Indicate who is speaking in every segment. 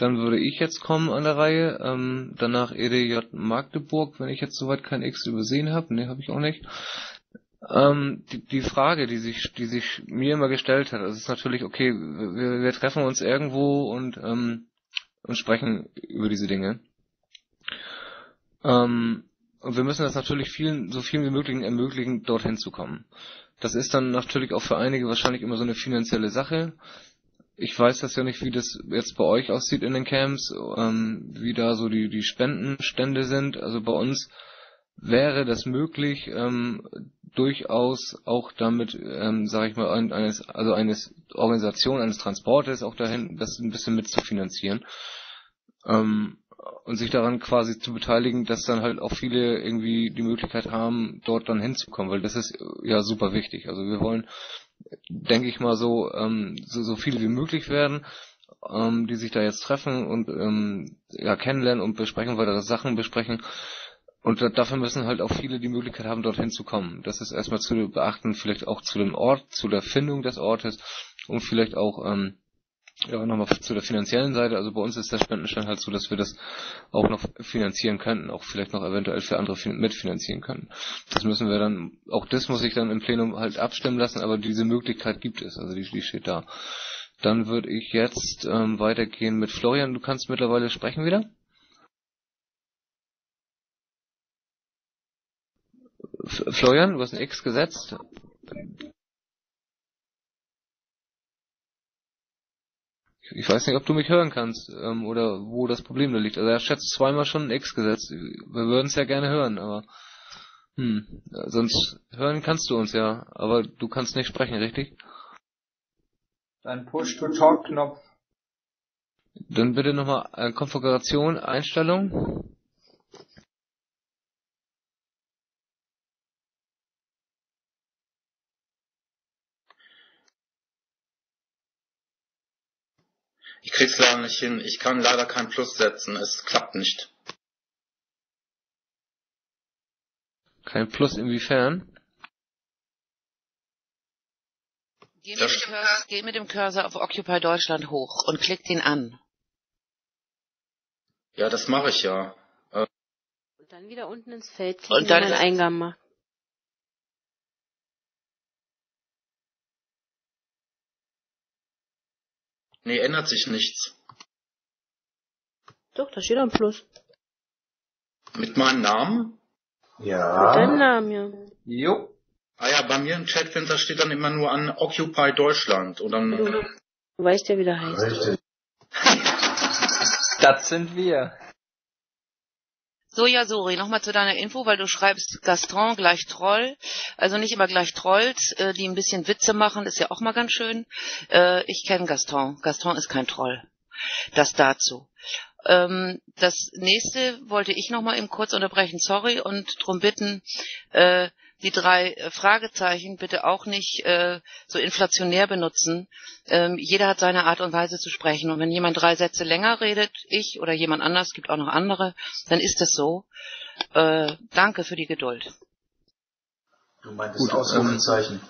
Speaker 1: dann würde ich jetzt kommen an der Reihe. Ähm, danach EDJ Magdeburg, wenn ich jetzt soweit kein X übersehen habe. Ne, habe ich auch nicht. Ähm, die, die Frage, die sich, die sich mir immer gestellt hat, das ist natürlich, okay, wir, wir treffen uns irgendwo und, ähm, und sprechen über diese Dinge. Ähm, und wir müssen das natürlich vielen, so viel wie möglich ermöglichen, dorthin zu kommen. Das ist dann natürlich auch für einige wahrscheinlich immer so eine finanzielle Sache. Ich weiß das ja nicht, wie das jetzt bei euch aussieht in den Camps, ähm, wie da so die, die Spendenstände sind. Also bei uns wäre das möglich, ähm, durchaus auch damit, ähm, sage ich mal, eines, also eines Organisation, eines Transportes auch dahin, das ein bisschen mitzufinanzieren. Ähm, und sich daran quasi zu beteiligen, dass dann halt auch viele irgendwie die Möglichkeit haben, dort dann hinzukommen, weil das ist ja super wichtig. Also wir wollen, denke ich mal so, ähm, so, so viele wie möglich werden, ähm, die sich da jetzt treffen und ähm, ja kennenlernen und besprechen, weitere Sachen besprechen. Und dafür müssen halt auch viele die Möglichkeit haben, dorthin zu kommen. Das ist erstmal zu beachten, vielleicht auch zu dem Ort, zu der Findung des Ortes und vielleicht auch ähm, ja, nochmal zu der finanziellen Seite. Also bei uns ist der Spendenstand halt so, dass wir das auch noch finanzieren könnten, auch vielleicht noch eventuell für andere mitfinanzieren können. Das müssen wir dann, auch das muss ich dann im Plenum halt abstimmen lassen, aber diese Möglichkeit gibt es, also die, die steht da. Dann würde ich jetzt ähm, weitergehen mit Florian. Du kannst mittlerweile sprechen wieder? F Florian, du hast ein X gesetzt. Ich weiß nicht, ob du mich hören kannst ähm, oder wo das Problem da liegt. Also er schätzt zweimal schon ein X gesetzt. Wir würden es ja gerne hören, aber hm, sonst hören kannst du uns ja, aber du kannst nicht sprechen, richtig?
Speaker 2: Dann Push-to-Talk-Knopf.
Speaker 1: Dann bitte nochmal äh, Konfiguration, Einstellung.
Speaker 3: Ich krieg's leider nicht hin. Ich kann leider kein Plus setzen. Es klappt nicht.
Speaker 1: Kein Plus inwiefern?
Speaker 4: Geh mit, Cursor, geh mit, dem Cursor auf Occupy Deutschland hoch und klick den an.
Speaker 3: Ja, das mache ich ja.
Speaker 5: Äh, und dann wieder unten ins Feld ziehen, und dann einen Eingang macht.
Speaker 3: Nee, ändert sich nichts.
Speaker 5: Doch, da steht ein Plus.
Speaker 3: Mit meinem Namen?
Speaker 2: Ja.
Speaker 5: Mit deinem Namen, ja.
Speaker 2: Jo.
Speaker 3: Ah ja, bei mir im Chatfenster steht dann immer nur an Occupy Deutschland und dann.
Speaker 5: Du weißt ja, wie der heißt. Richtig.
Speaker 2: das sind wir.
Speaker 4: So, ja, Sori, nochmal zu deiner Info, weil du schreibst Gaston gleich Troll. Also nicht immer gleich Trolls, äh, die ein bisschen Witze machen, ist ja auch mal ganz schön. Äh, ich kenne Gaston. Gaston ist kein Troll. Das dazu. Ähm, das nächste wollte ich nochmal eben kurz unterbrechen, sorry, und drum bitten, äh, die drei äh, Fragezeichen bitte auch nicht äh, so inflationär benutzen. Ähm, jeder hat seine Art und Weise zu sprechen. Und wenn jemand drei Sätze länger redet, ich oder jemand anders, gibt auch noch andere, dann ist es so. Äh, danke für die Geduld.
Speaker 2: Du meintest Gut, Ausrufezeichen. Ähm,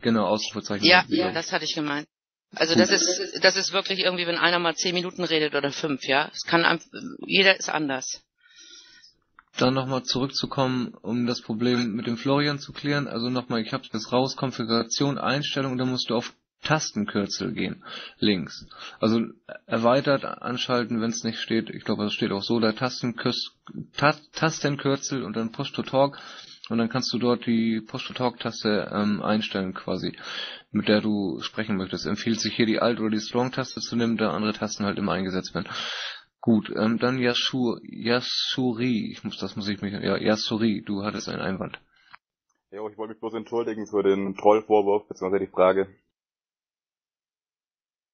Speaker 1: genau, Ausrufezeichen.
Speaker 4: Ja, ja, das hatte ich gemeint. Also Gut. das ist das ist wirklich irgendwie, wenn einer mal zehn Minuten redet oder fünf, ja. Es kann jeder ist anders
Speaker 1: dann nochmal zurückzukommen, um das Problem mit dem Florian zu klären. Also nochmal, ich habe das raus, Konfiguration, Einstellung, da musst du auf Tastenkürzel gehen, links. Also erweitert anschalten, wenn es nicht steht. Ich glaube, es steht auch so, da Tastenkürzel, und dann Push to Talk. Und dann kannst du dort die Push-to-Talk-Taste ähm, einstellen quasi, mit der du sprechen möchtest. Empfiehlt sich hier die Alt- oder die Strong-Taste zu nehmen, da andere Tasten halt immer eingesetzt werden. Gut, ähm, dann Yasur, Yasuri, ich muss, das muss ich mich, ja, Yasuri, du hattest einen Einwand.
Speaker 6: Jo, ich wollte mich bloß entschuldigen für den Trollvorwurf, beziehungsweise die Frage.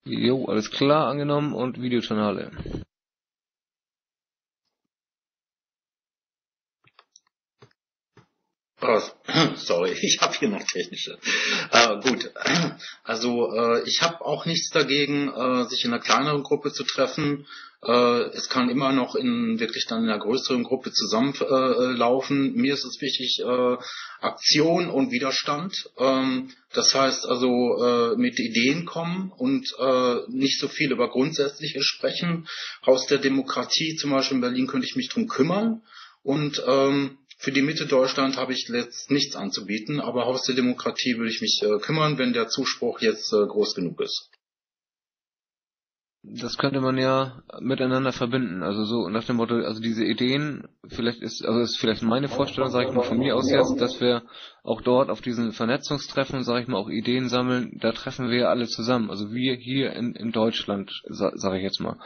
Speaker 1: Jo, alles klar, angenommen und Videokanale.
Speaker 3: Oh, sorry, ich habe hier noch technische. Äh, gut, also äh, ich habe auch nichts dagegen, äh, sich in einer kleineren Gruppe zu treffen. Äh, es kann immer noch in wirklich dann in einer größeren Gruppe zusammenlaufen. Mir ist es wichtig, äh, Aktion und Widerstand. Ähm, das heißt also äh, mit Ideen kommen und äh, nicht so viel über Grundsätzliche sprechen. Haus der Demokratie zum Beispiel in Berlin könnte ich mich drum kümmern. Und ähm, für die Mitte Deutschland habe ich letzt nichts anzubieten, aber Haus der Demokratie würde ich mich äh, kümmern, wenn der Zuspruch jetzt äh, groß genug ist.
Speaker 1: Das könnte man ja miteinander verbinden. Also so nach dem Motto, also diese Ideen, vielleicht ist, also ist vielleicht meine Vorstellung, sage ich mal von mir aus jetzt, dass wir auch dort auf diesen Vernetzungstreffen, sage ich mal, auch Ideen sammeln. Da treffen wir alle zusammen. Also wir hier in, in Deutschland, sage ich jetzt mal.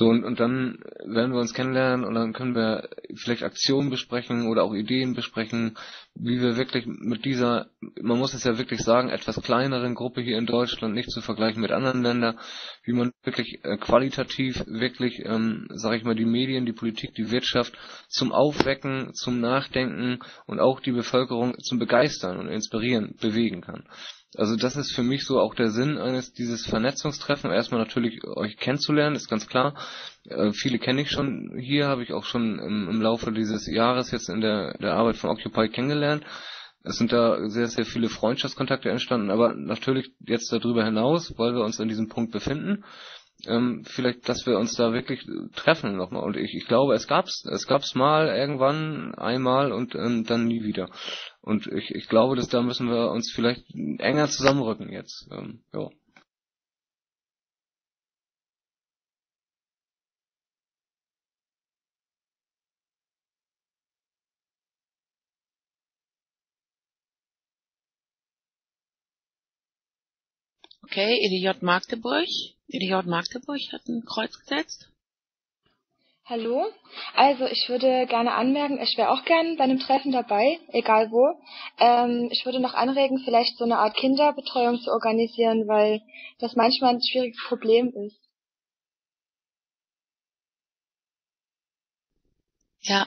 Speaker 1: So, und, und dann werden wir uns kennenlernen und dann können wir vielleicht Aktionen besprechen oder auch Ideen besprechen, wie wir wirklich mit dieser, man muss es ja wirklich sagen, etwas kleineren Gruppe hier in Deutschland, nicht zu vergleichen mit anderen Ländern, wie man wirklich äh, qualitativ wirklich, ähm, sage ich mal, die Medien, die Politik, die Wirtschaft zum Aufwecken, zum Nachdenken und auch die Bevölkerung zum Begeistern und Inspirieren bewegen kann. Also das ist für mich so auch der Sinn eines dieses Vernetzungstreffen. Erstmal natürlich euch kennenzulernen, ist ganz klar. Äh, viele kenne ich schon hier, habe ich auch schon im, im, Laufe dieses Jahres jetzt in der, der Arbeit von Occupy kennengelernt. Es sind da sehr, sehr viele Freundschaftskontakte entstanden, aber natürlich jetzt darüber hinaus, weil wir uns an diesem Punkt befinden, ähm, vielleicht, dass wir uns da wirklich treffen nochmal. Und ich, ich glaube, es gab's, es gab's mal irgendwann einmal und ähm, dann nie wieder. Und ich, ich glaube, dass da müssen wir uns vielleicht enger zusammenrücken jetzt. Ähm, ja.
Speaker 4: Okay, Idiot Magdeburg. Idiot Magdeburg hat ein Kreuz gesetzt.
Speaker 7: Hallo. Also ich würde gerne anmerken, ich wäre auch gern bei einem Treffen dabei, egal wo. Ähm, ich würde noch anregen, vielleicht so eine Art Kinderbetreuung zu organisieren, weil das manchmal ein schwieriges Problem ist.
Speaker 4: Ja.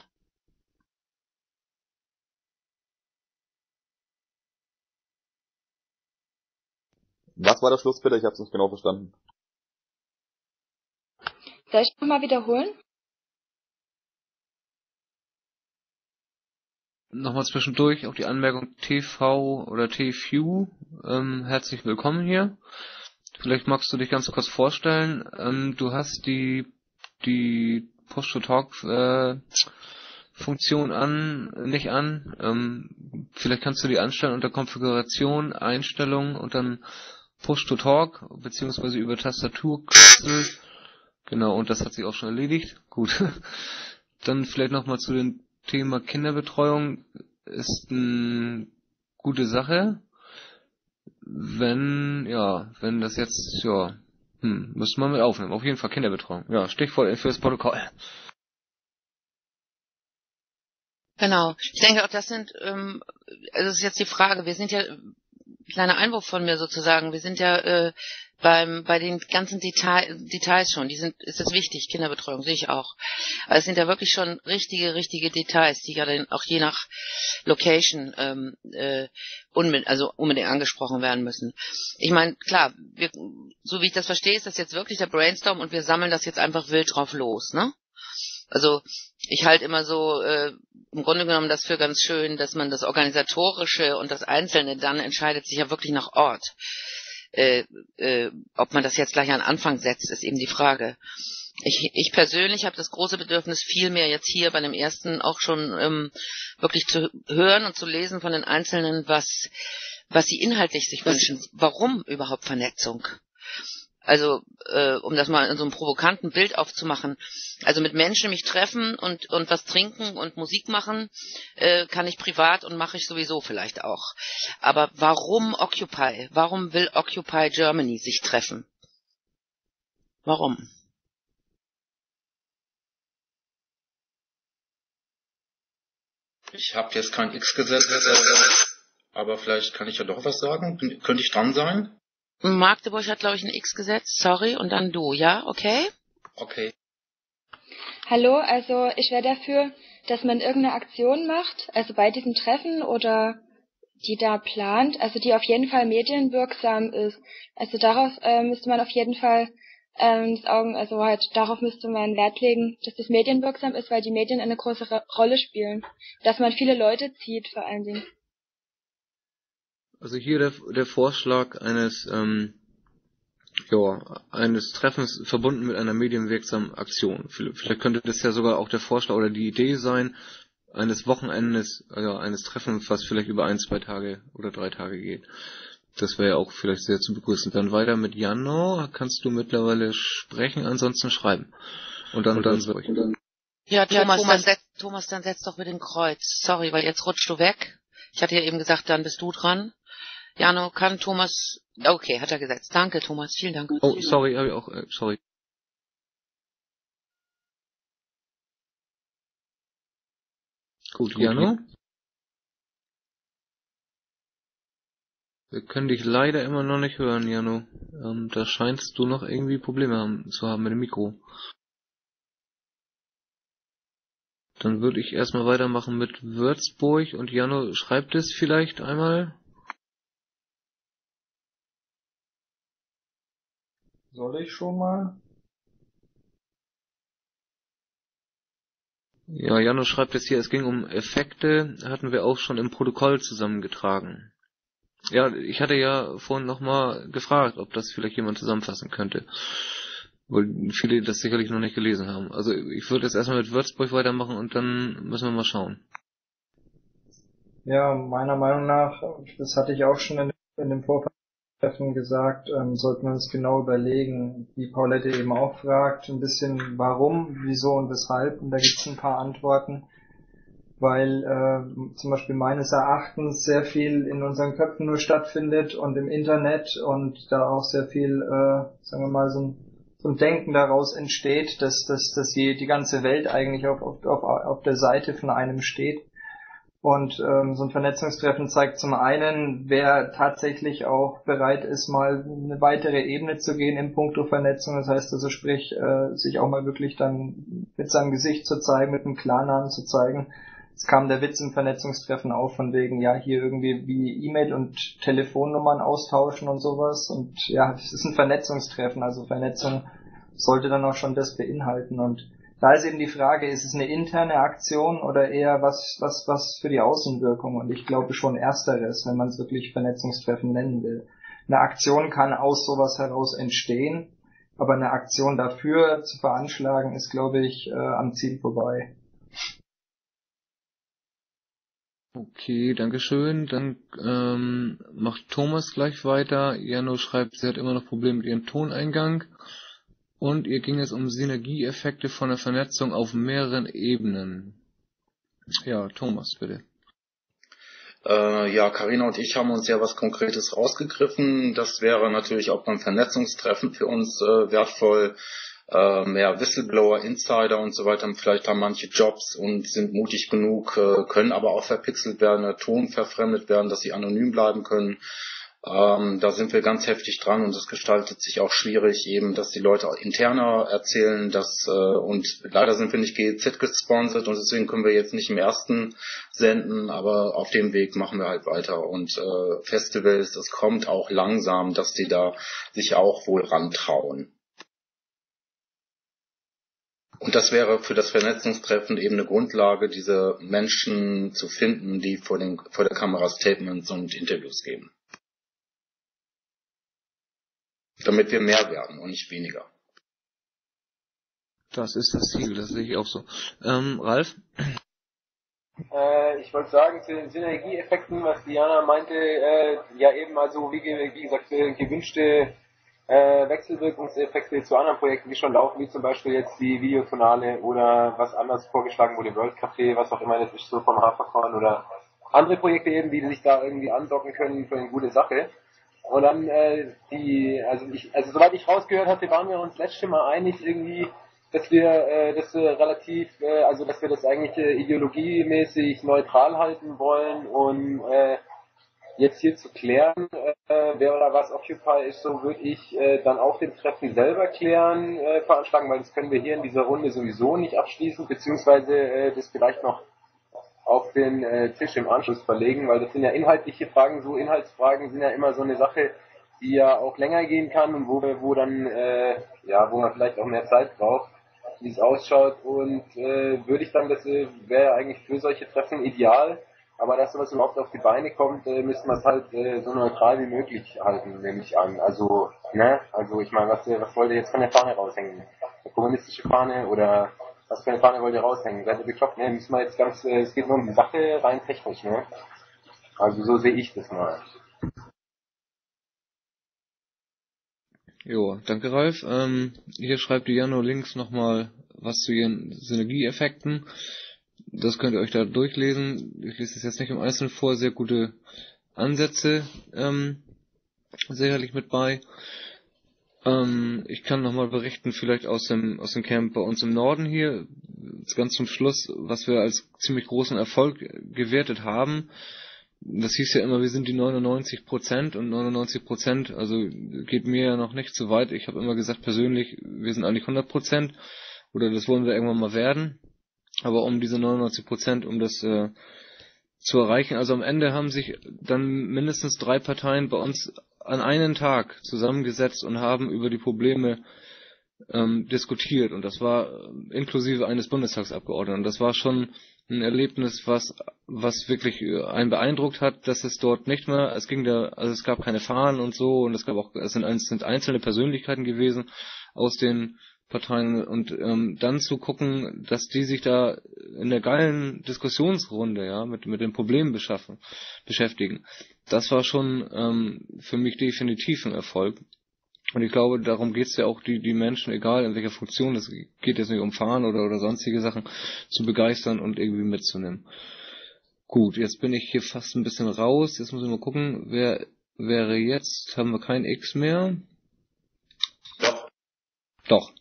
Speaker 6: Was war der Schluss bitte? Ich habe es nicht genau verstanden.
Speaker 7: Soll ich nochmal wiederholen?
Speaker 1: nochmal zwischendurch auch die Anmerkung TV oder TView. Ähm, herzlich willkommen hier. Vielleicht magst du dich ganz kurz vorstellen. Ähm, du hast die die Push-to-Talk äh, Funktion an, nicht an. Ähm, vielleicht kannst du die anstellen unter Konfiguration, Einstellungen und dann Push-to-Talk beziehungsweise über Tastaturkürzel. Genau, und das hat sich auch schon erledigt. Gut. dann vielleicht nochmal zu den Thema Kinderbetreuung ist eine gute Sache. Wenn, ja, wenn das jetzt, ja, hm, müssen wir mit aufnehmen. Auf jeden Fall Kinderbetreuung. Ja, Stichwort fürs Protokoll.
Speaker 4: Genau. Ich denke auch, das sind, ähm, also das ist jetzt die Frage. Wir sind ja, kleiner Einwurf von mir sozusagen. Wir sind ja äh, beim, bei den ganzen Detail, Details schon, die sind, ist das wichtig, Kinderbetreuung, sehe ich auch. Aber es sind ja wirklich schon richtige, richtige Details, die ja dann auch je nach Location ähm, äh, unbedingt, also unbedingt angesprochen werden müssen. Ich meine, klar, wir, so wie ich das verstehe, ist das jetzt wirklich der Brainstorm und wir sammeln das jetzt einfach wild drauf los, ne? Also ich halte immer so äh, im Grunde genommen das für ganz schön, dass man das Organisatorische und das Einzelne dann entscheidet sich ja wirklich nach Ort. Äh, äh, ob man das jetzt gleich an Anfang setzt, ist eben die Frage. Ich, ich persönlich habe das große Bedürfnis, viel mehr jetzt hier bei dem ersten auch schon ähm, wirklich zu hören und zu lesen von den Einzelnen, was, was sie inhaltlich sich wünschen. Warum überhaupt Vernetzung? Also, äh, um das mal in so einem provokanten Bild aufzumachen. Also mit Menschen mich treffen und, und was trinken und Musik machen, äh, kann ich privat und mache ich sowieso vielleicht auch. Aber warum Occupy? Warum will Occupy Germany sich treffen? Warum?
Speaker 3: Ich habe jetzt kein X gesetzt, aber vielleicht kann ich ja doch was sagen. Könnte ich dran sein?
Speaker 4: Magdeburg hat, glaube ich, ein X gesetzt, sorry, und dann du, ja, okay?
Speaker 3: Okay.
Speaker 7: Hallo, also ich wäre dafür, dass man irgendeine Aktion macht, also bei diesem Treffen oder die da plant, also die auf jeden Fall medienwirksam ist. Also darauf äh, müsste man auf jeden Fall ähm, das Augen, also halt darauf müsste man Wert legen, dass das medienwirksam ist, weil die Medien eine große Rolle spielen. Dass man viele Leute zieht, vor allen Dingen.
Speaker 1: Also hier der, der Vorschlag eines, ähm, ja, eines Treffens verbunden mit einer medienwirksamen Aktion. Vielleicht könnte das ja sogar auch der Vorschlag oder die Idee sein, eines Wochenendes, ja, eines Treffens, was vielleicht über ein, zwei Tage oder drei Tage geht. Das wäre ja auch vielleicht sehr zu begrüßen. Dann weiter mit Jano. Kannst du mittlerweile sprechen, ansonsten schreiben. Und dann, und dann, und dann
Speaker 4: ja, Thomas, ja, Thomas, dann setz, Thomas, dann setz doch mit dem Kreuz. Sorry, weil jetzt rutschst du weg. Ich hatte ja eben gesagt, dann bist du dran. Jano, kann Thomas, okay, hat er gesetzt. Danke, Thomas, vielen Dank.
Speaker 1: Oh, sorry, habe ich auch, äh, sorry. Gut, Jano? Wir können dich leider immer noch nicht hören, Jano. Ähm, da scheinst du noch irgendwie Probleme haben, zu haben mit dem Mikro. Dann würde ich erstmal weitermachen mit Würzburg und Jano schreibt es vielleicht einmal.
Speaker 8: Soll ich schon mal?
Speaker 1: Ja, Jano schreibt es hier, es ging um Effekte, hatten wir auch schon im Protokoll zusammengetragen. Ja, ich hatte ja vorhin nochmal gefragt, ob das vielleicht jemand zusammenfassen könnte. Weil viele das sicherlich noch nicht gelesen haben. Also ich würde jetzt erstmal mit Würzburg weitermachen und dann müssen wir mal schauen.
Speaker 8: Ja, meiner Meinung nach, das hatte ich auch schon in, in dem Vortreffen gesagt, ähm, sollten wir uns genau überlegen, wie Paulette eben auch fragt, ein bisschen warum, wieso und weshalb. Und da gibt es ein paar Antworten weil äh, zum Beispiel meines Erachtens sehr viel in unseren Köpfen nur stattfindet und im Internet und da auch sehr viel, äh, sagen wir mal, so ein, so ein Denken daraus entsteht, dass, dass, dass die, die ganze Welt eigentlich auf, auf, auf der Seite von einem steht. Und ähm, so ein Vernetzungstreffen zeigt zum einen, wer tatsächlich auch bereit ist, mal eine weitere Ebene zu gehen im Punkto Vernetzung. Das heißt also sprich, äh, sich auch mal wirklich dann mit seinem Gesicht zu zeigen, mit einem Klarnamen zu zeigen es kam der Witz im Vernetzungstreffen auf von wegen, ja, hier irgendwie wie E-Mail und Telefonnummern austauschen und sowas. Und ja, es ist ein Vernetzungstreffen, also Vernetzung sollte dann auch schon das beinhalten. Und da ist eben die Frage, ist es eine interne Aktion oder eher was, was, was für die Außenwirkung? Und ich glaube schon ersteres, wenn man es wirklich Vernetzungstreffen nennen will. Eine Aktion kann aus sowas heraus entstehen, aber eine Aktion dafür zu veranschlagen, ist, glaube ich, äh, am Ziel vorbei.
Speaker 1: Okay, Dankeschön. Dann ähm, macht Thomas gleich weiter. Jano schreibt, sie hat immer noch Probleme mit ihrem Toneingang. Und ihr ging es um Synergieeffekte von der Vernetzung auf mehreren Ebenen. Ja, Thomas, bitte.
Speaker 3: Äh, ja, Karina und ich haben uns ja was Konkretes rausgegriffen. Das wäre natürlich auch beim Vernetzungstreffen für uns äh, wertvoll, äh, mehr Whistleblower, Insider und so weiter vielleicht haben manche Jobs und sind mutig genug, äh, können aber auch verpixelt werden, Ton verfremdet werden, dass sie anonym bleiben können. Ähm, da sind wir ganz heftig dran und es gestaltet sich auch schwierig, eben, dass die Leute interner erzählen, dass äh, und leider sind wir nicht GEZ gesponsert und deswegen können wir jetzt nicht im ersten senden, aber auf dem Weg machen wir halt weiter und äh, Festivals, es kommt auch langsam, dass die da sich auch wohl rantrauen. Und das wäre für das Vernetzungstreffen eben eine Grundlage, diese Menschen zu finden, die vor, den, vor der Kamera Statements und Interviews geben. Damit wir mehr werden und nicht weniger.
Speaker 1: Das ist das Ziel, das sehe ich auch so. Ähm, Ralf?
Speaker 9: Äh, ich wollte sagen, zu den Synergieeffekten, was Diana meinte, äh, ja eben also wie, wie gesagt gewünschte äh, Wechselwirkungseffekte zu anderen Projekten, die schon laufen, wie zum Beispiel jetzt die Videotonale oder was anders vorgeschlagen wurde, World Café, was auch immer das ist, so vom Haferkorn oder andere Projekte eben, die sich da irgendwie andocken können für eine gute Sache. Und dann äh, die, also ich, also soweit ich rausgehört hatte, waren wir uns letztes Mal einig irgendwie, dass wir äh, das äh, relativ, äh, also dass wir das eigentlich äh, ideologiemäßig neutral halten wollen und äh, jetzt hier zu klären, äh, wer oder was Occupy ist, so würde ich äh, dann auch den Treffen selber klären, äh, veranschlagen, weil das können wir hier in dieser Runde sowieso nicht abschließen, beziehungsweise äh, das vielleicht noch auf den äh, Tisch im Anschluss verlegen, weil das sind ja inhaltliche Fragen, so Inhaltsfragen sind ja immer so eine Sache, die ja auch länger gehen kann und wo, wo dann, äh, ja, wo man vielleicht auch mehr Zeit braucht, wie es ausschaut und äh, würde ich dann, das äh, wäre eigentlich für solche Treffen ideal, aber dass sowas überhaupt auf die Beine kommt, äh, müssen wir es halt äh, so neutral wie möglich halten, nehme ich an. Also, ne, also ich meine, was, was wollt ihr jetzt von der Fahne raushängen? Eine kommunistische Fahne oder was für eine Fahne wollt ihr raushängen? Seid ihr bekloppt? Ne, müssen wir jetzt ganz, äh, es geht nur um die Sache rein technisch, ne? Also so sehe ich das mal.
Speaker 1: Jo, danke Ralf. Ähm, hier schreibt Jano links nochmal was zu ihren Synergieeffekten. Das könnt ihr euch da durchlesen. Ich lese das jetzt nicht im Einzelnen vor. Sehr gute Ansätze ähm, sicherlich mit bei. Ähm, ich kann nochmal berichten, vielleicht aus dem, aus dem Camp bei uns im Norden hier, ganz zum Schluss, was wir als ziemlich großen Erfolg gewertet haben das hieß ja immer, wir sind die 99 Prozent und 99 Prozent, also geht mir ja noch nicht so weit. Ich habe immer gesagt persönlich, wir sind eigentlich 100 Prozent oder das wollen wir irgendwann mal werden. Aber um diese 99 Prozent, um das äh, zu erreichen, also am Ende haben sich dann mindestens drei Parteien bei uns an einen Tag zusammengesetzt und haben über die Probleme ähm, diskutiert und das war äh, inklusive eines Bundestagsabgeordneten. Und das war schon ein Erlebnis, was, was wirklich äh, einen beeindruckt hat, dass es dort nicht mehr, es ging da, also es gab keine Fahnen und so und es gab auch, es sind, es sind einzelne Persönlichkeiten gewesen aus den Parteien und ähm, dann zu gucken, dass die sich da in der geilen Diskussionsrunde ja mit mit den Problemen beschaffen, beschäftigen. Das war schon ähm, für mich definitiv ein Erfolg. Und ich glaube, darum geht es ja auch, die, die Menschen, egal in welcher Funktion, es geht jetzt nicht um Fahren oder, oder sonstige Sachen, zu begeistern und irgendwie mitzunehmen. Gut, jetzt bin ich hier fast ein bisschen raus. Jetzt muss ich mal gucken, wer wäre jetzt, haben wir kein X mehr?
Speaker 3: Doch.
Speaker 1: Doch.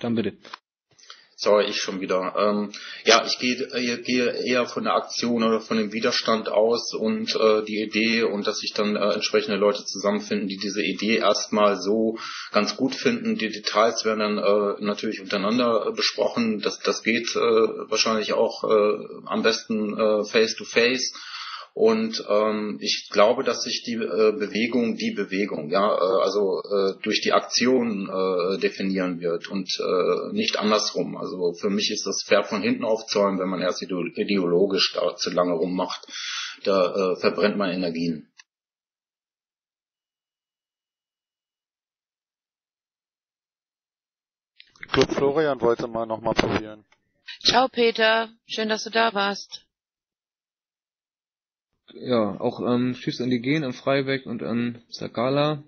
Speaker 1: Dann bitte.
Speaker 3: Sorry, ich schon wieder. Ähm, ja, ich gehe, äh, gehe eher von der Aktion oder von dem Widerstand aus und äh, die Idee und dass sich dann äh, entsprechende Leute zusammenfinden, die diese Idee erstmal so ganz gut finden. Die Details werden dann äh, natürlich untereinander besprochen. Das, das geht äh, wahrscheinlich auch äh, am besten äh, face to face und ähm, ich glaube, dass sich die äh, Bewegung, die Bewegung, ja, äh, also äh, durch die Aktion äh, definieren wird und äh, nicht andersrum. Also für mich ist das Pferd von hinten aufzäumen, wenn man erst ideologisch da zu lange rummacht. Da äh, verbrennt man Energien.
Speaker 10: Gut, Florian wollte mal nochmal probieren.
Speaker 4: Ciao Peter, schön, dass du da warst
Speaker 1: ja, auch ähm, Tschüss an die Gen, an Freibeck und an Sakala,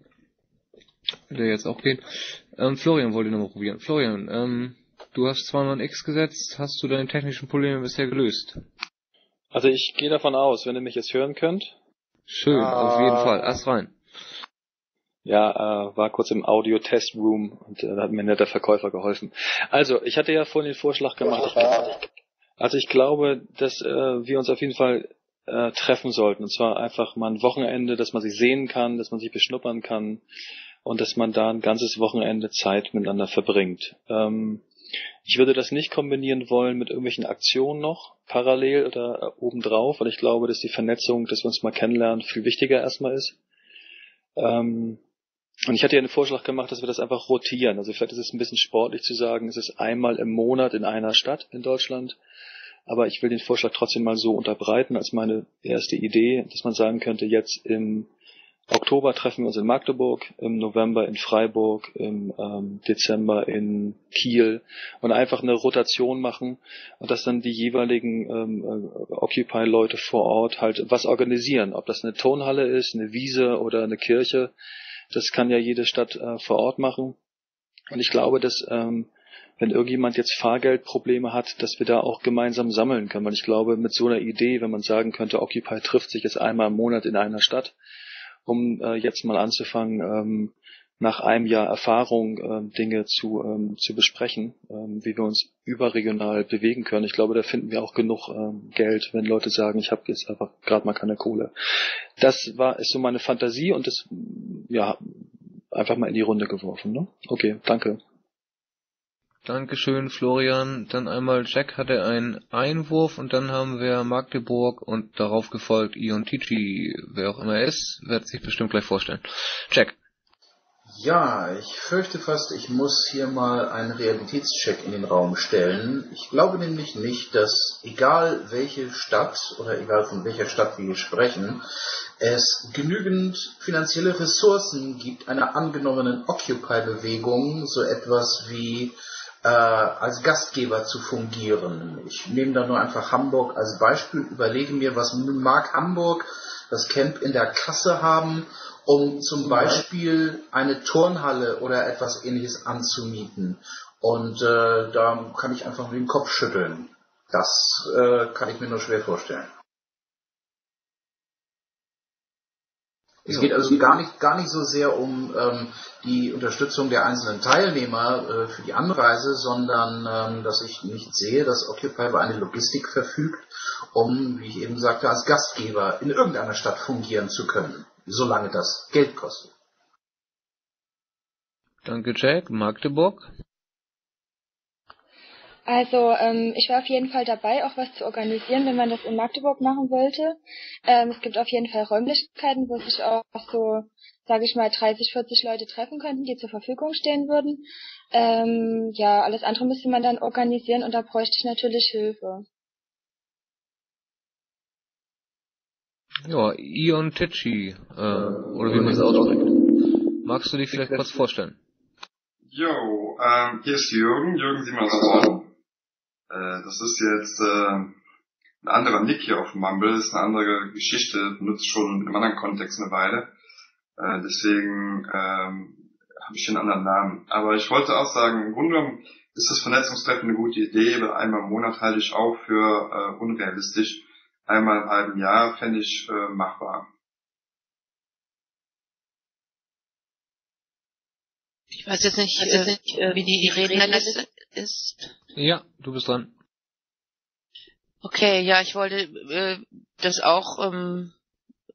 Speaker 1: der jetzt auch geht. Ähm, Florian wollte nochmal probieren. Florian, ähm, du hast zweimal ein X gesetzt, hast du deine technischen Probleme bisher gelöst?
Speaker 11: Also ich gehe davon aus, wenn ihr mich jetzt hören könnt.
Speaker 1: Schön, ah. auf jeden Fall. Erst rein.
Speaker 11: Ja, äh, war kurz im Audio-Test-Room und äh, da hat mir der Verkäufer geholfen. Also, ich hatte ja vorhin den Vorschlag gemacht. Also ich glaube, dass äh, wir uns auf jeden Fall äh, treffen sollten. Und zwar einfach mal ein Wochenende, dass man sich sehen kann, dass man sich beschnuppern kann und dass man da ein ganzes Wochenende Zeit miteinander verbringt. Ähm, ich würde das nicht kombinieren wollen mit irgendwelchen Aktionen noch, parallel oder obendrauf, weil ich glaube, dass die Vernetzung, dass wir uns mal kennenlernen, viel wichtiger erstmal ist. Ähm, und ich hatte ja einen Vorschlag gemacht, dass wir das einfach rotieren. Also vielleicht ist es ein bisschen sportlich zu sagen, es ist einmal im Monat in einer Stadt in Deutschland aber ich will den Vorschlag trotzdem mal so unterbreiten als meine erste Idee, dass man sagen könnte, jetzt im Oktober treffen wir uns in Magdeburg, im November in Freiburg, im ähm, Dezember in Kiel und einfach eine Rotation machen und dass dann die jeweiligen ähm, äh, Occupy-Leute vor Ort halt was organisieren. Ob das eine Tonhalle ist, eine Wiese oder eine Kirche, das kann ja jede Stadt äh, vor Ort machen. Und ich glaube, dass ähm, wenn irgendjemand jetzt Fahrgeldprobleme hat, dass wir da auch gemeinsam sammeln können. Weil ich glaube, mit so einer Idee, wenn man sagen könnte, Occupy trifft sich jetzt einmal im Monat in einer Stadt, um äh, jetzt mal anzufangen, ähm, nach einem Jahr Erfahrung ähm, Dinge zu, ähm, zu besprechen, ähm, wie wir uns überregional bewegen können. Ich glaube, da finden wir auch genug ähm, Geld, wenn Leute sagen, ich habe jetzt einfach gerade mal keine Kohle. Das war ist so meine Fantasie und das ja einfach mal in die Runde geworfen. Ne? Okay, danke.
Speaker 1: Dankeschön, Florian. Dann einmal Jack hatte einen Einwurf und dann haben wir Magdeburg und darauf gefolgt Ion Ticci. Wer auch immer er ist, wird sich bestimmt gleich vorstellen. Jack.
Speaker 2: Ja, ich fürchte fast, ich muss hier mal einen Realitätscheck in den Raum stellen. Ich glaube nämlich nicht, dass egal welche Stadt oder egal von welcher Stadt wir hier sprechen, es genügend finanzielle Ressourcen gibt, einer angenommenen Occupy-Bewegung so etwas wie äh, als Gastgeber zu fungieren. Ich nehme da nur einfach Hamburg als Beispiel, überlege mir, was mag Hamburg das Camp in der Kasse haben um zum Beispiel eine Turnhalle oder etwas ähnliches anzumieten. Und äh, da kann ich einfach nur den Kopf schütteln. Das äh, kann ich mir nur schwer vorstellen. Es geht also gar nicht, gar nicht so sehr um ähm, die Unterstützung der einzelnen Teilnehmer äh, für die Anreise, sondern ähm, dass ich nicht sehe, dass Occupy über eine Logistik verfügt, um, wie ich eben sagte, als Gastgeber in irgendeiner Stadt fungieren zu können solange das Geld kostet.
Speaker 1: Danke, Jack. Magdeburg?
Speaker 7: Also ähm, ich wäre auf jeden Fall dabei, auch was zu organisieren, wenn man das in Magdeburg machen wollte. Ähm, es gibt auf jeden Fall Räumlichkeiten, wo sich auch so, sage ich mal, 30, 40 Leute treffen könnten, die zur Verfügung stehen würden. Ähm, ja, alles andere müsste man dann organisieren und da bräuchte ich natürlich Hilfe.
Speaker 1: Ja, Ion Ticci, äh, oder wie man es ausspricht. Magst du dich vielleicht kurz vorstellen?
Speaker 12: Jo, ähm, hier ist Jürgen, Jürgen Simonsson. Äh, das ist jetzt äh, ein anderer Nick hier auf Mumble, ist eine andere Geschichte, benutzt schon im anderen Kontext eine Weile. Äh, deswegen ähm, habe ich einen anderen Namen. Aber ich wollte auch sagen, im Grunde genommen ist das Vernetzungstreffen eine gute Idee, weil einmal im Monat halte ich auch für äh, unrealistisch einmal im halben Jahr fände ich äh, machbar.
Speaker 4: Ich weiß jetzt nicht, weiß jetzt nicht äh, wie die, die Rednerliste ist.
Speaker 1: Ja, du bist dran.
Speaker 4: Okay, ja, ich wollte äh, das auch ähm,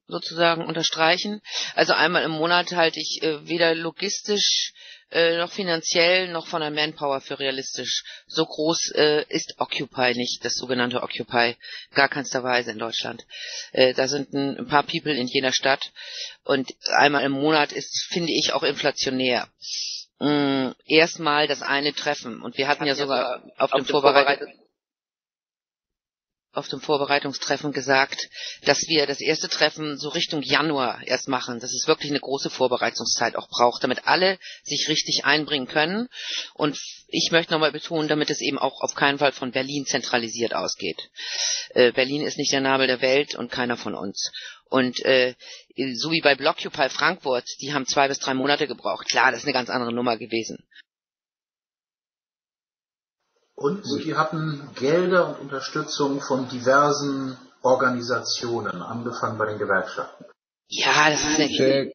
Speaker 4: sozusagen unterstreichen. Also einmal im Monat halte ich äh, weder logistisch äh, noch finanziell noch von der Manpower für realistisch. So groß äh, ist Occupy nicht, das sogenannte Occupy, gar keinster Weise in Deutschland. Äh, da sind ein, ein paar People in jener Stadt und einmal im Monat ist, finde ich, auch inflationär. Mm, erstmal das eine Treffen und wir hatten ja sogar auf, auf dem vorbereiteten auf dem Vorbereitungstreffen gesagt, dass wir das erste Treffen so Richtung Januar erst machen, dass es wirklich eine große Vorbereitungszeit auch braucht, damit alle sich richtig einbringen können. Und ich möchte nochmal betonen, damit es eben auch auf keinen Fall von Berlin zentralisiert ausgeht. Äh, Berlin ist nicht der Nabel der Welt und keiner von uns. Und äh, so wie bei Blockupy Frankfurt, die haben zwei bis drei Monate gebraucht. Klar, das ist eine ganz andere Nummer gewesen.
Speaker 2: Und sie hatten Gelder und Unterstützung von diversen Organisationen, angefangen bei den Gewerkschaften.
Speaker 4: Ja, das ist
Speaker 12: nicht.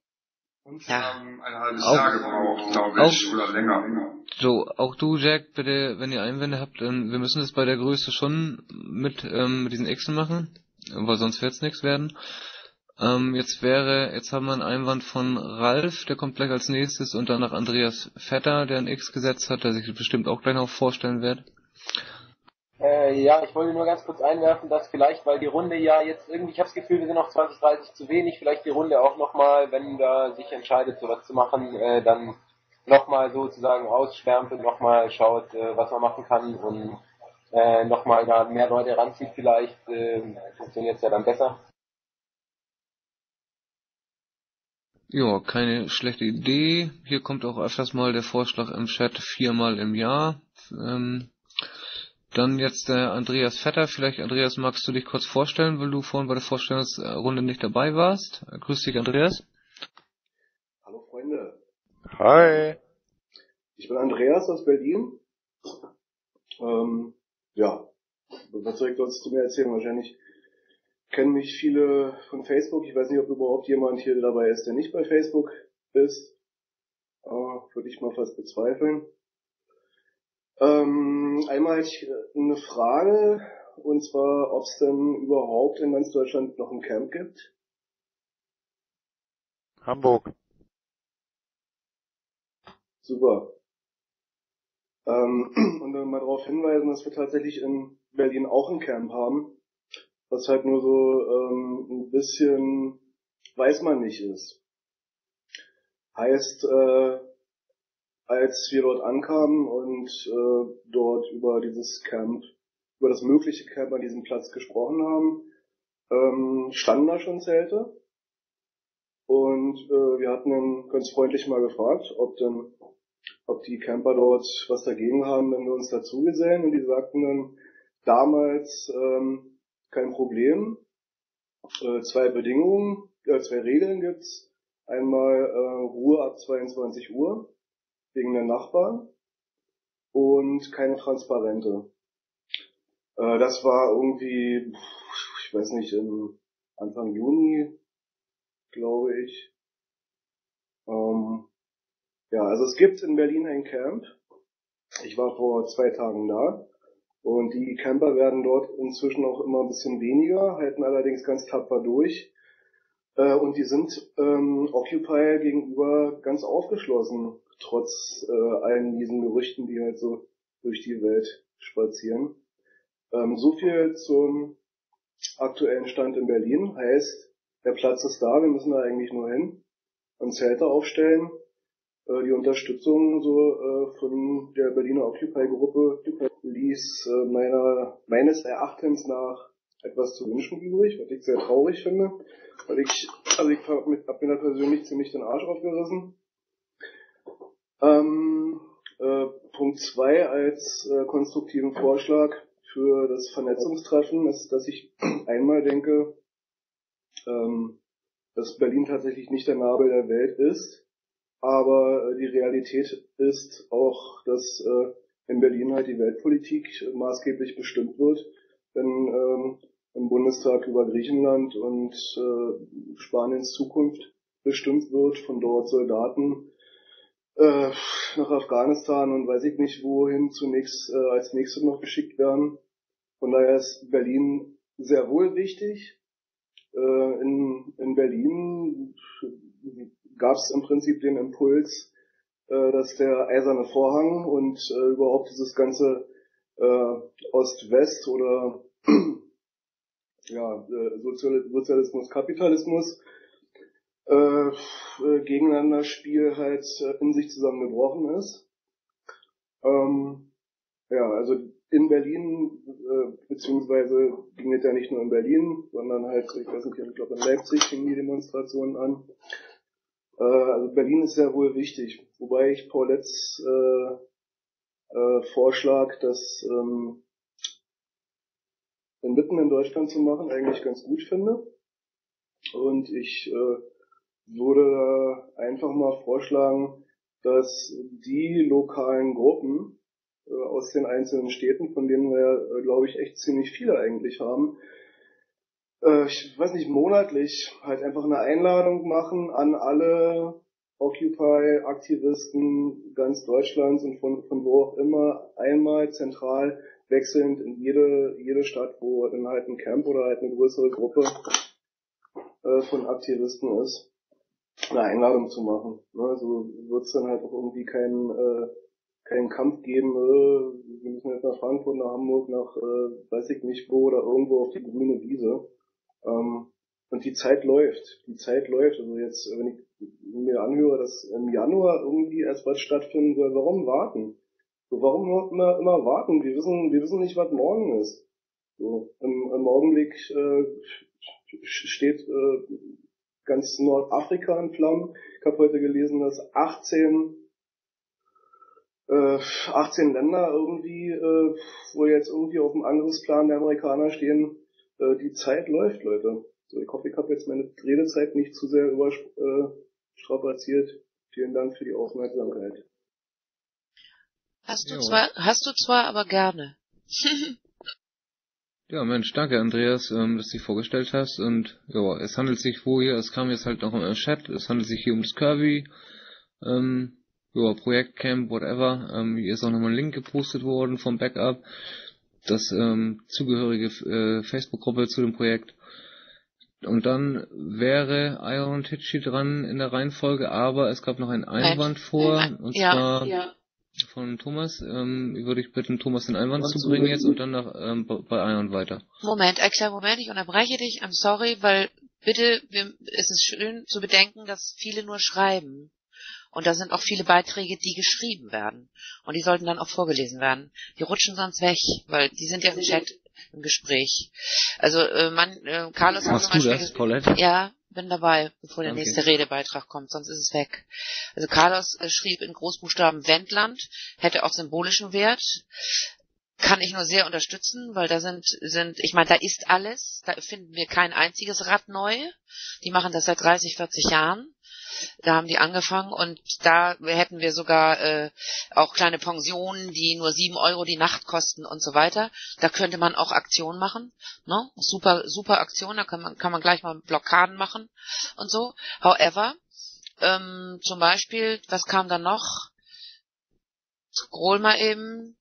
Speaker 12: Und ja. haben ein halbes auch, Jahr gebraucht, glaube ich, auch, oder länger.
Speaker 1: So, auch du, Jack, bitte, wenn ihr Einwände habt, ähm, wir müssen das bei der Größe schon mit, ähm, mit diesen Excel machen, weil sonst wird's nichts werden. Ähm, jetzt wäre, jetzt haben wir einen Einwand von Ralf, der kommt gleich als nächstes, und danach Andreas Vetter, der ein X gesetzt hat, der sich bestimmt auch gleich noch vorstellen wird.
Speaker 9: Äh, ja, ich wollte nur ganz kurz einwerfen, dass vielleicht, weil die Runde ja jetzt irgendwie, ich habe das Gefühl, wir sind noch 20, 30 zu wenig, vielleicht die Runde auch nochmal, wenn da sich entscheidet, sowas zu machen, äh, dann nochmal sozusagen ausschwärmt und nochmal schaut, äh, was man machen kann und äh, nochmal da mehr Leute ranzieht vielleicht, äh, funktioniert es ja dann besser.
Speaker 1: Ja, keine schlechte Idee. Hier kommt auch öfters mal der Vorschlag im Chat viermal im Jahr. Ähm, dann jetzt der Andreas Vetter. Vielleicht, Andreas, magst du dich kurz vorstellen, weil du vorhin bei der Vorstellungsrunde nicht dabei warst. Grüß dich, Andreas.
Speaker 13: Hallo, Freunde.
Speaker 10: Hi.
Speaker 13: Ich bin Andreas aus Berlin. Ähm, ja, was soll ich sonst zu mir erzählen? Wahrscheinlich kennen mich viele von Facebook. Ich weiß nicht, ob überhaupt jemand hier dabei ist, der nicht bei Facebook ist. Aber würde ich mal fast bezweifeln. Ähm, einmal ich äh, eine Frage, und zwar, ob es denn überhaupt in ganz Deutschland noch ein Camp gibt.
Speaker 10: Hamburg.
Speaker 13: Super. Ähm, und dann mal darauf hinweisen, dass wir tatsächlich in Berlin auch ein Camp haben, was halt nur so ähm, ein bisschen weiß man nicht ist. Heißt, äh, als wir dort ankamen und äh, dort über dieses Camp, über das mögliche Camp an diesem Platz gesprochen haben, ähm, standen da schon Zelte. Und äh, wir hatten dann ganz freundlich mal gefragt, ob denn, ob die Camper dort was dagegen haben, wenn wir uns dazugesellen. Und die sagten dann damals ähm, kein Problem. Äh, zwei Bedingungen, äh, zwei Regeln gibt's. Einmal äh, Ruhe ab 22 Uhr wegen der Nachbarn und keine Transparente. Äh, das war irgendwie, ich weiß nicht, im Anfang Juni, glaube ich. Ähm, ja, also es gibt in Berlin ein Camp. Ich war vor zwei Tagen da. Und die Camper werden dort inzwischen auch immer ein bisschen weniger, halten allerdings ganz tapfer durch. Äh, und die sind ähm, Occupy gegenüber ganz aufgeschlossen trotz äh, allen diesen Gerüchten, die halt so durch die Welt spazieren. Ähm, so viel zum aktuellen Stand in Berlin. Heißt, der Platz ist da, wir müssen da eigentlich nur hin und Zelte aufstellen. Äh, die Unterstützung so äh, von der Berliner Occupy-Gruppe ließ äh, meiner, meines Erachtens nach etwas zu wünschen übrig, was ich sehr traurig finde, weil ich, also ich habe mir da persönlich ziemlich den Arsch aufgerissen. Ähm, äh, Punkt zwei als äh, konstruktiven Vorschlag für das Vernetzungstreffen ist, dass ich einmal denke, ähm, dass Berlin tatsächlich nicht der Nabel der Welt ist, aber äh, die Realität ist auch, dass äh, in Berlin halt die Weltpolitik maßgeblich bestimmt wird, wenn ähm, im Bundestag über Griechenland und äh, Spaniens Zukunft bestimmt wird, von dort Soldaten äh, nach Afghanistan und weiß ich nicht wohin zunächst äh, als nächstes noch geschickt werden. Von daher ist Berlin sehr wohl wichtig. Äh, in, in Berlin gab es im Prinzip den Impuls, äh, dass der eiserne Vorhang und äh, überhaupt dieses ganze äh, Ost-West oder ja, äh, Sozialismus, Kapitalismus äh, äh, gegeneinander Spiel halt in sich zusammengebrochen ist. Ähm, ja, also in Berlin, äh, beziehungsweise ging es ja nicht nur in Berlin, sondern halt, ich weiß nicht, ich glaube in Leipzig fingen die Demonstrationen an. Äh, also Berlin ist sehr wohl wichtig, wobei ich Paulettes äh, äh, Vorschlag, das ähm, inmitten in Deutschland zu machen, eigentlich ganz gut finde. Und ich äh, würde einfach mal vorschlagen, dass die lokalen Gruppen äh, aus den einzelnen Städten, von denen wir, äh, glaube ich, echt ziemlich viele eigentlich haben, äh, ich weiß nicht, monatlich halt einfach eine Einladung machen an alle Occupy-Aktivisten ganz Deutschlands und von, von wo auch immer einmal zentral wechselnd in jede, jede Stadt, wo dann halt ein Camp oder halt eine größere Gruppe äh, von Aktivisten ist eine Einladung zu machen. Ne? Also wird es dann halt auch irgendwie keinen äh, keinen Kampf geben, äh, wir müssen jetzt nach Frankfurt, nach Hamburg, nach äh, weiß ich nicht wo oder irgendwo auf die grüne Wiese. Ähm, und die Zeit läuft. Die Zeit läuft. Also jetzt, wenn ich mir anhöre, dass im Januar irgendwie erst was stattfinden soll, warum warten? So, warum immer, immer warten? Wir wissen, wir wissen nicht, was morgen ist. So, im, im Augenblick äh, steht äh, ganz Nordafrika in Flammen. Ich habe heute gelesen, dass 18 äh, 18 Länder irgendwie, äh, wo jetzt irgendwie auf dem Angriffsplan der Amerikaner stehen, äh, die Zeit läuft, Leute. So, ich hoffe, ich habe jetzt meine Redezeit nicht zu sehr überstrapaziert. Äh, Vielen Dank für die Aufmerksamkeit.
Speaker 4: Hast du zwar, hast du zwar, aber gerne.
Speaker 1: Ja, Mensch, danke Andreas, ähm, dass du dich vorgestellt hast. Und ja, es handelt sich wo hier, es kam jetzt halt noch im Chat, es handelt sich hier um das Kirby. Ähm, ja, Projektcamp, whatever. Ähm, hier ist auch nochmal ein Link gepostet worden vom Backup. Das ähm, zugehörige äh, Facebook-Gruppe zu dem Projekt. Und dann wäre Iron Titchy dran in der Reihenfolge, aber es gab noch einen Einwand vor, und
Speaker 4: ja,
Speaker 1: zwar
Speaker 4: ja.
Speaker 1: von Thomas. Ähm, würde ich bitten, Thomas den Einwand zu bringen jetzt und dann nach, ähm, bei Iron weiter.
Speaker 4: Moment, ein kleiner Moment, ich unterbreche dich, I'm sorry, weil bitte, wir, es ist schön zu bedenken, dass viele nur schreiben. Und da sind auch viele Beiträge, die geschrieben werden. Und die sollten dann auch vorgelesen werden. Die rutschen sonst weg, weil die sind ja im Chat im Gespräch. Also äh, man, äh, Carlos hat zum
Speaker 1: du
Speaker 4: Beispiel
Speaker 1: das, Paulette?
Speaker 4: ja, bin dabei, bevor der
Speaker 1: Okay.
Speaker 4: nächste Redebeitrag kommt, sonst ist es weg. Also Carlos äh, schrieb in Großbuchstaben Wendland, hätte auch symbolischen Wert. Kann ich nur sehr unterstützen, weil da sind, sind, ich meine, da ist alles, da finden wir kein einziges Rad neu. Die machen das seit 30, 40 Jahren. Da haben die angefangen und da hätten wir sogar äh, auch kleine Pensionen, die nur sieben Euro die Nacht kosten und so weiter. Da könnte man auch Aktionen machen. Ne? Super, super Aktion, da kann man, kann man gleich mal Blockaden machen und so. However, ähm, zum Beispiel, was kam da noch? Scroll mal eben.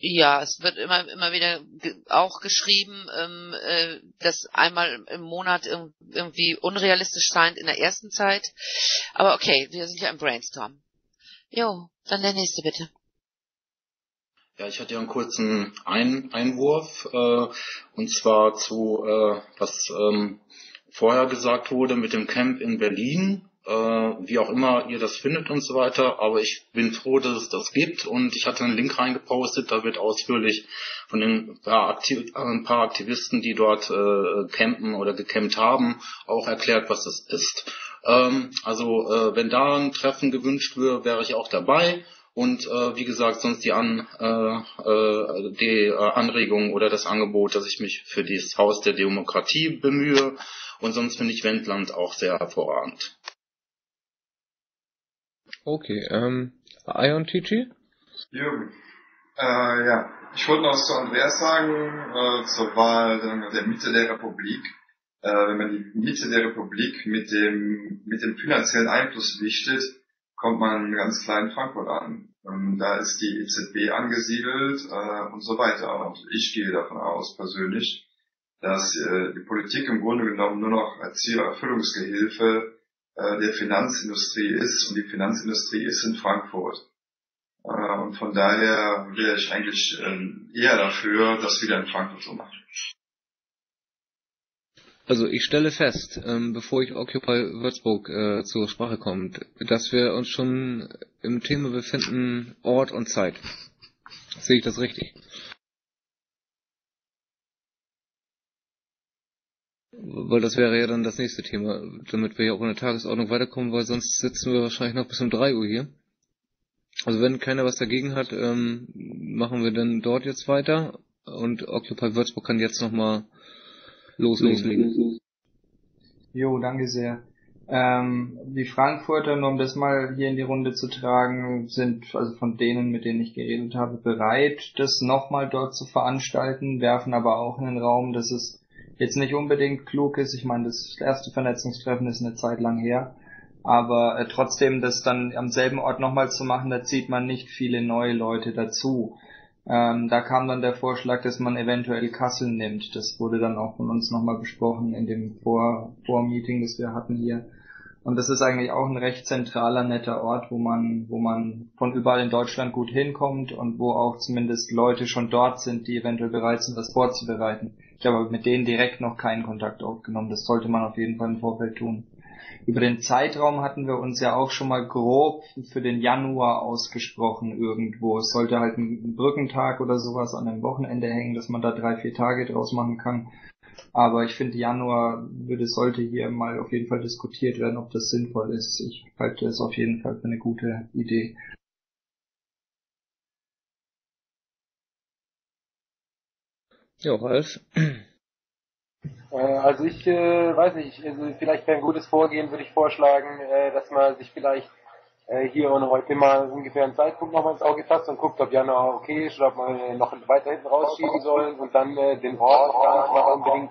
Speaker 4: Ja, es wird immer immer wieder auch geschrieben, ähm, äh, dass einmal im Monat irg irgendwie unrealistisch scheint in der ersten Zeit. Aber okay, wir sind ja im Brainstorm. Jo, dann der nächste bitte.
Speaker 3: Ja, ich hatte ja einen kurzen Ein Einwurf, äh, und zwar zu, äh, was ähm, vorher gesagt wurde mit dem Camp in Berlin, äh, wie auch immer ihr das findet und so weiter. Aber ich bin froh, dass es das gibt und ich hatte einen Link reingepostet, da wird ausführlich von den paar, Aktiv äh, ein paar Aktivisten, die dort äh, campen oder gecampt haben, auch erklärt, was das ist. Ähm, also äh, wenn da ein Treffen gewünscht wäre, wäre ich auch dabei. Und äh, wie gesagt, sonst die, An, äh, äh, die äh, Anregung oder das Angebot, dass ich mich für das Haus der Demokratie bemühe. Und sonst finde ich Wendland auch sehr hervorragend.
Speaker 1: Okay, ähm, Ion TG?
Speaker 12: Jürgen. Äh, ja, ich wollte noch zu Andreas sagen, äh, zur Wahl der, Mitte der Republik. Äh, wenn man die Mitte der Republik mit dem, mit dem finanziellen Einfluss wichtet, kommt man ganz klein in Frankfurt an. Ähm, da ist die EZB angesiedelt äh, und so weiter. Und ich gehe davon aus, persönlich, dass äh, die Politik im Grunde genommen nur noch Erzieher Erfüllungsgehilfe äh, der Finanzindustrie ist und die Finanzindustrie ist in Frankfurt. Äh, und von daher wäre ich eigentlich ähm, eher dafür, das wieder in Frankfurt zu machen.
Speaker 1: Also ich stelle fest, ähm, bevor ich Occupy Würzburg äh, zur Sprache kommt, dass wir uns schon im Thema befinden Ort und Zeit. Sehe ich das richtig? Weil das wäre ja dann das nächste Thema, damit wir ja auch in der Tagesordnung weiterkommen, weil sonst sitzen wir wahrscheinlich noch bis um 3 Uhr hier. Also wenn keiner was dagegen hat, ähm, machen wir dann dort jetzt weiter und Occupy Würzburg kann jetzt nochmal loslegen.
Speaker 8: Jo, danke sehr. Ähm, die Frankfurter, nur um das mal hier in die Runde zu tragen, sind also von denen, mit denen ich geredet habe, bereit, das nochmal dort zu veranstalten, werfen aber auch in den Raum, dass es jetzt nicht unbedingt klug ist. Ich meine, das erste Vernetzungstreffen ist eine Zeit lang her. Aber äh, trotzdem, das dann am selben Ort nochmal zu machen, da zieht man nicht viele neue Leute dazu. Ähm, da kam dann der Vorschlag, dass man eventuell Kassel nimmt. Das wurde dann auch von uns nochmal besprochen in dem Vor Vormeeting, das wir hatten hier. Und das ist eigentlich auch ein recht zentraler, netter Ort, wo man, wo man von überall in Deutschland gut hinkommt und wo auch zumindest Leute schon dort sind, die eventuell bereit sind, das vorzubereiten. Ich habe mit denen direkt noch keinen Kontakt aufgenommen. Das sollte man auf jeden Fall im Vorfeld tun. Über den Zeitraum hatten wir uns ja auch schon mal grob für den Januar ausgesprochen irgendwo. Es sollte halt ein Brückentag oder sowas an einem Wochenende hängen, dass man da drei, vier Tage draus machen kann. Aber ich finde, Januar würde, sollte hier mal auf jeden Fall diskutiert werden, ob das sinnvoll ist. Ich halte es auf jeden Fall für eine gute Idee.
Speaker 1: Ja, Ralf.
Speaker 9: Äh, also ich äh, weiß nicht, also vielleicht für ein gutes Vorgehen würde ich vorschlagen, äh, dass man sich vielleicht äh, hier und heute mal ungefähr einen Zeitpunkt nochmal ins Auge fasst und guckt, ob Januar okay ist oder ob man noch weiter hinten rausschieben soll und dann äh, den Ort noch gar nicht mal unbedingt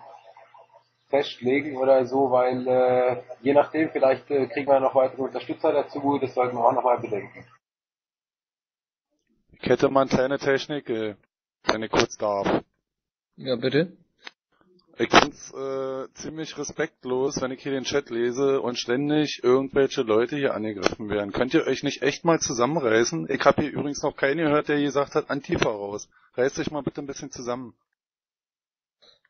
Speaker 9: festlegen oder so, weil äh, je nachdem, vielleicht äh, kriegen wir noch weitere Unterstützer dazu, das sollten wir auch nochmal bedenken.
Speaker 10: Ich hätte mal eine kleine Technik, äh, wenn ich kurz darf.
Speaker 1: Ja, bitte.
Speaker 10: Ich find's äh, ziemlich respektlos, wenn ich hier den Chat lese und ständig irgendwelche Leute hier angegriffen werden. Könnt ihr euch nicht echt mal zusammenreißen? Ich habe hier übrigens noch keinen gehört, der gesagt hat, Antifa raus. Reißt euch mal bitte ein bisschen zusammen.